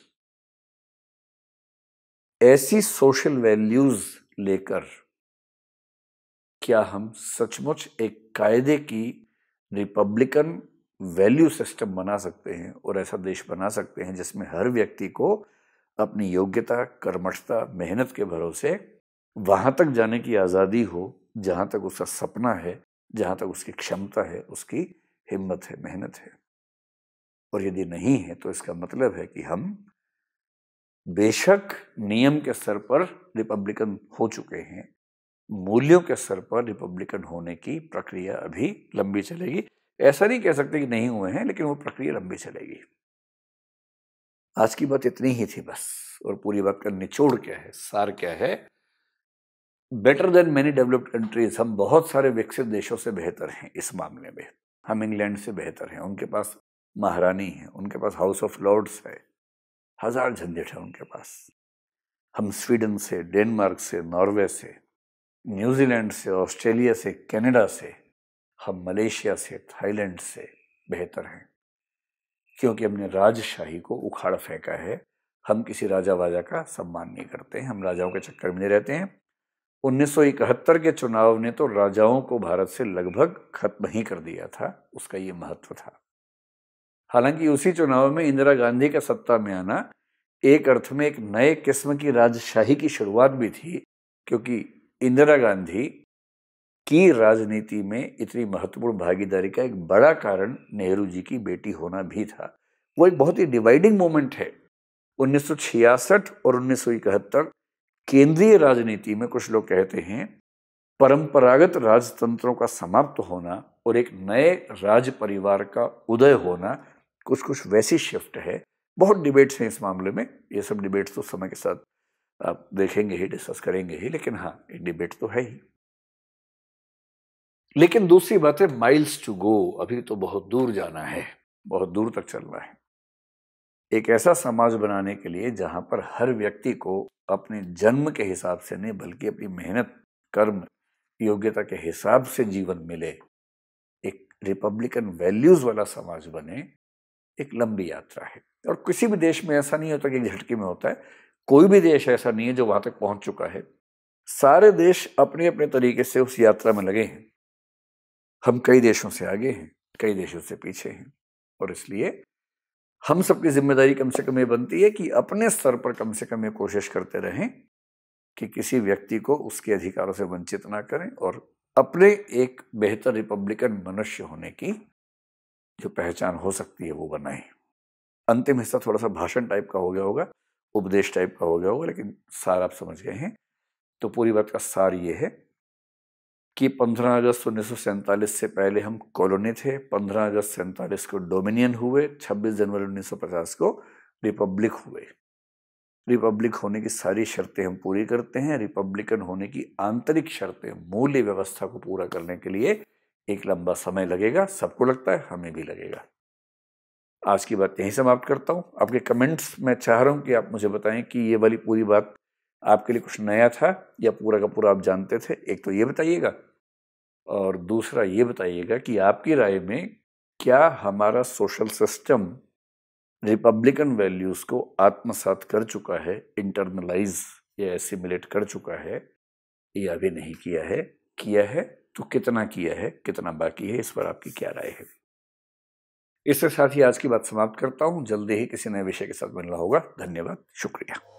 ऐसी सोशल वैल्यूज़ लेकर क्या हम सचमुच एक कायदे की रिपब्लिकन वैल्यू सिस्टम बना सकते हैं और ऐसा देश बना सकते हैं जिसमें हर व्यक्ति को अपनी योग्यता, कर्मठता, मेहनत के भरोसे वहाँ तक जाने की आज़ादी हो जहाँ तक उसका सपना है, जहाँ तक उसकी क्षमता है, उसकी हिम्मत है, मेहनत है। और यदि नहीं है तो इसका मतलब है कि हम बेशक नियम के स्तर पर रिपब्लिकन हो चुके हैं। मूल्यों के स्तर पर रिपब्लिकन होने की प्रक्रिया अभी लंबी चलेगी। ऐसा नहीं कह सकते कि नहीं हुए हैं, लेकिन वो प्रक्रिया लंबी चलेगी। आज की बात इतनी ही थी बस, और पूरी बात का निचोड़ क्या है, सार क्या है better than many developed countries हम बहुत सारे विकसित देशों से बेहतर हैं इस मामले में। हम इंग्लैंड से बेहतर हैं, उनके पास महारानी है, उनके पास हाउस ऑफ़ लॉर्ड्स है। हज़ार झंझट है उनके पास। हम स्वीडन से, डेनमार्क से, नॉर्वे से, न्यूजीलैंड से, ऑस्ट्रेलिया से, कनाडा से, हम मलेशिया से, थाईलैंड से बेहतर हैं। क्योंकि हमने राजशाही को उखाड़ फेंका है, हम किसी राजा वाजा का सम्मान नहीं करते हैं, हम राजाओं के चक्कर में नहीं रहते हैं। 1971 के चुनाव ने तो राजाओं को भारत से लगभग खत्म ही कर दिया था, उसका ये महत्व था। हालाँकि उसी चुनाव में इंदिरा गांधी का सत्ता में आना एक अर्थ में एक नए किस्म की राजशाही की शुरुआत भी थी, क्योंकि इंदिरा गांधी की राजनीति में इतनी महत्वपूर्ण भागीदारी का एक बड़ा कारण नेहरू जी की बेटी होना भी था। वो एक बहुत ही डिवाइडिंग मोमेंट है। 1966 और 1971 केंद्रीय राजनीति में कुछ लोग कहते हैं, परंपरागत राजतंत्रों का समाप्त होना और एक नए राज परिवार का उदय होना कुछ कुछ वैसी शिफ्ट है। बहुत डिबेट्स हैं इस मामले में। ये सब डिबेट्स तो समय के साथ, आप देखेंगे ही, डिस्कस करेंगे ही, लेकिन हाँ एक डिबेट तो है ही। लेकिन दूसरी बात है माइल्स टू गो अभी तो बहुत दूर जाना है, बहुत दूर तक चलना है। एक ऐसा समाज बनाने के लिए जहाँ पर हर व्यक्ति को अपने जन्म के हिसाब से नहीं, बल्कि अपनी मेहनत, कर्म, योग्यता के हिसाब से जीवन मिले, एक रिपब्लिकन वैल्यूज़ वाला समाज बने, एक लंबी यात्रा है। और किसी भी देश में ऐसा नहीं होता कि झटके में होता है। कोई भी देश ऐसा नहीं है जो वहाँ तक पहुँच चुका है। सारे देश अपने अपने तरीके से उस यात्रा में लगे हैं। हम कई देशों से आगे हैं, कई देशों से पीछे हैं। और इसलिए हम सबकी ज़िम्मेदारी कम से कम ये बनती है कि अपने स्तर पर कम से कम ये कोशिश करते रहें कि किसी व्यक्ति को उसके अधिकारों से वंचित ना करें और अपने एक बेहतर रिपब्लिकन मनुष्य होने की जो पहचान हो सकती है वो बनाए। अंतिम हिस्सा थोड़ा सा भाषण टाइप का हो गया होगा, उपदेश टाइप का हो गया होगा, लेकिन सार आप समझ गए हैं। तो पूरी बात का सार ये है कि 15 अगस्त उन्नीस सौ सैंतालीस से पहले हम कॉलोनी थे। 15 अगस्त सैंतालीस को डोमिनियन हुए 26 जनवरी 1950 को रिपब्लिक हुए। रिपब्लिक होने की सारी शर्तें हम पूरी करते हैं। रिपब्लिकन होने की आंतरिक शर्तें, मूल्य व्यवस्था को पूरा करने के लिए एक लंबा समय लगेगा। सबको लगता है, हमें भी लगेगा। आज की बात यहीं समाप्त करता हूँ। आपके कमेंट्स मैं चाह रहा हूँ कि आप मुझे बताएँ कि ये वाली पूरी बात आपके लिए कुछ नया था या पूरा का पूरा आप जानते थे। एक तो ये बताइएगा और दूसरा ये बताइएगा कि आपकी राय में क्या हमारा सोशल सिस्टम रिपब्लिकन वैल्यूज़ को आत्मसात कर चुका है, इंटरनलाइज या एसिमुलेट कर चुका है? या अभी नहीं किया है। किया है तो कितना किया है, कितना बाकी है, इस पर आपकी क्या राय है? इसके साथ ही आज की बात समाप्त करता हूँ। जल्दी ही किसी नए विषय के साथ मिलना होगा। धन्यवाद। शुक्रिया।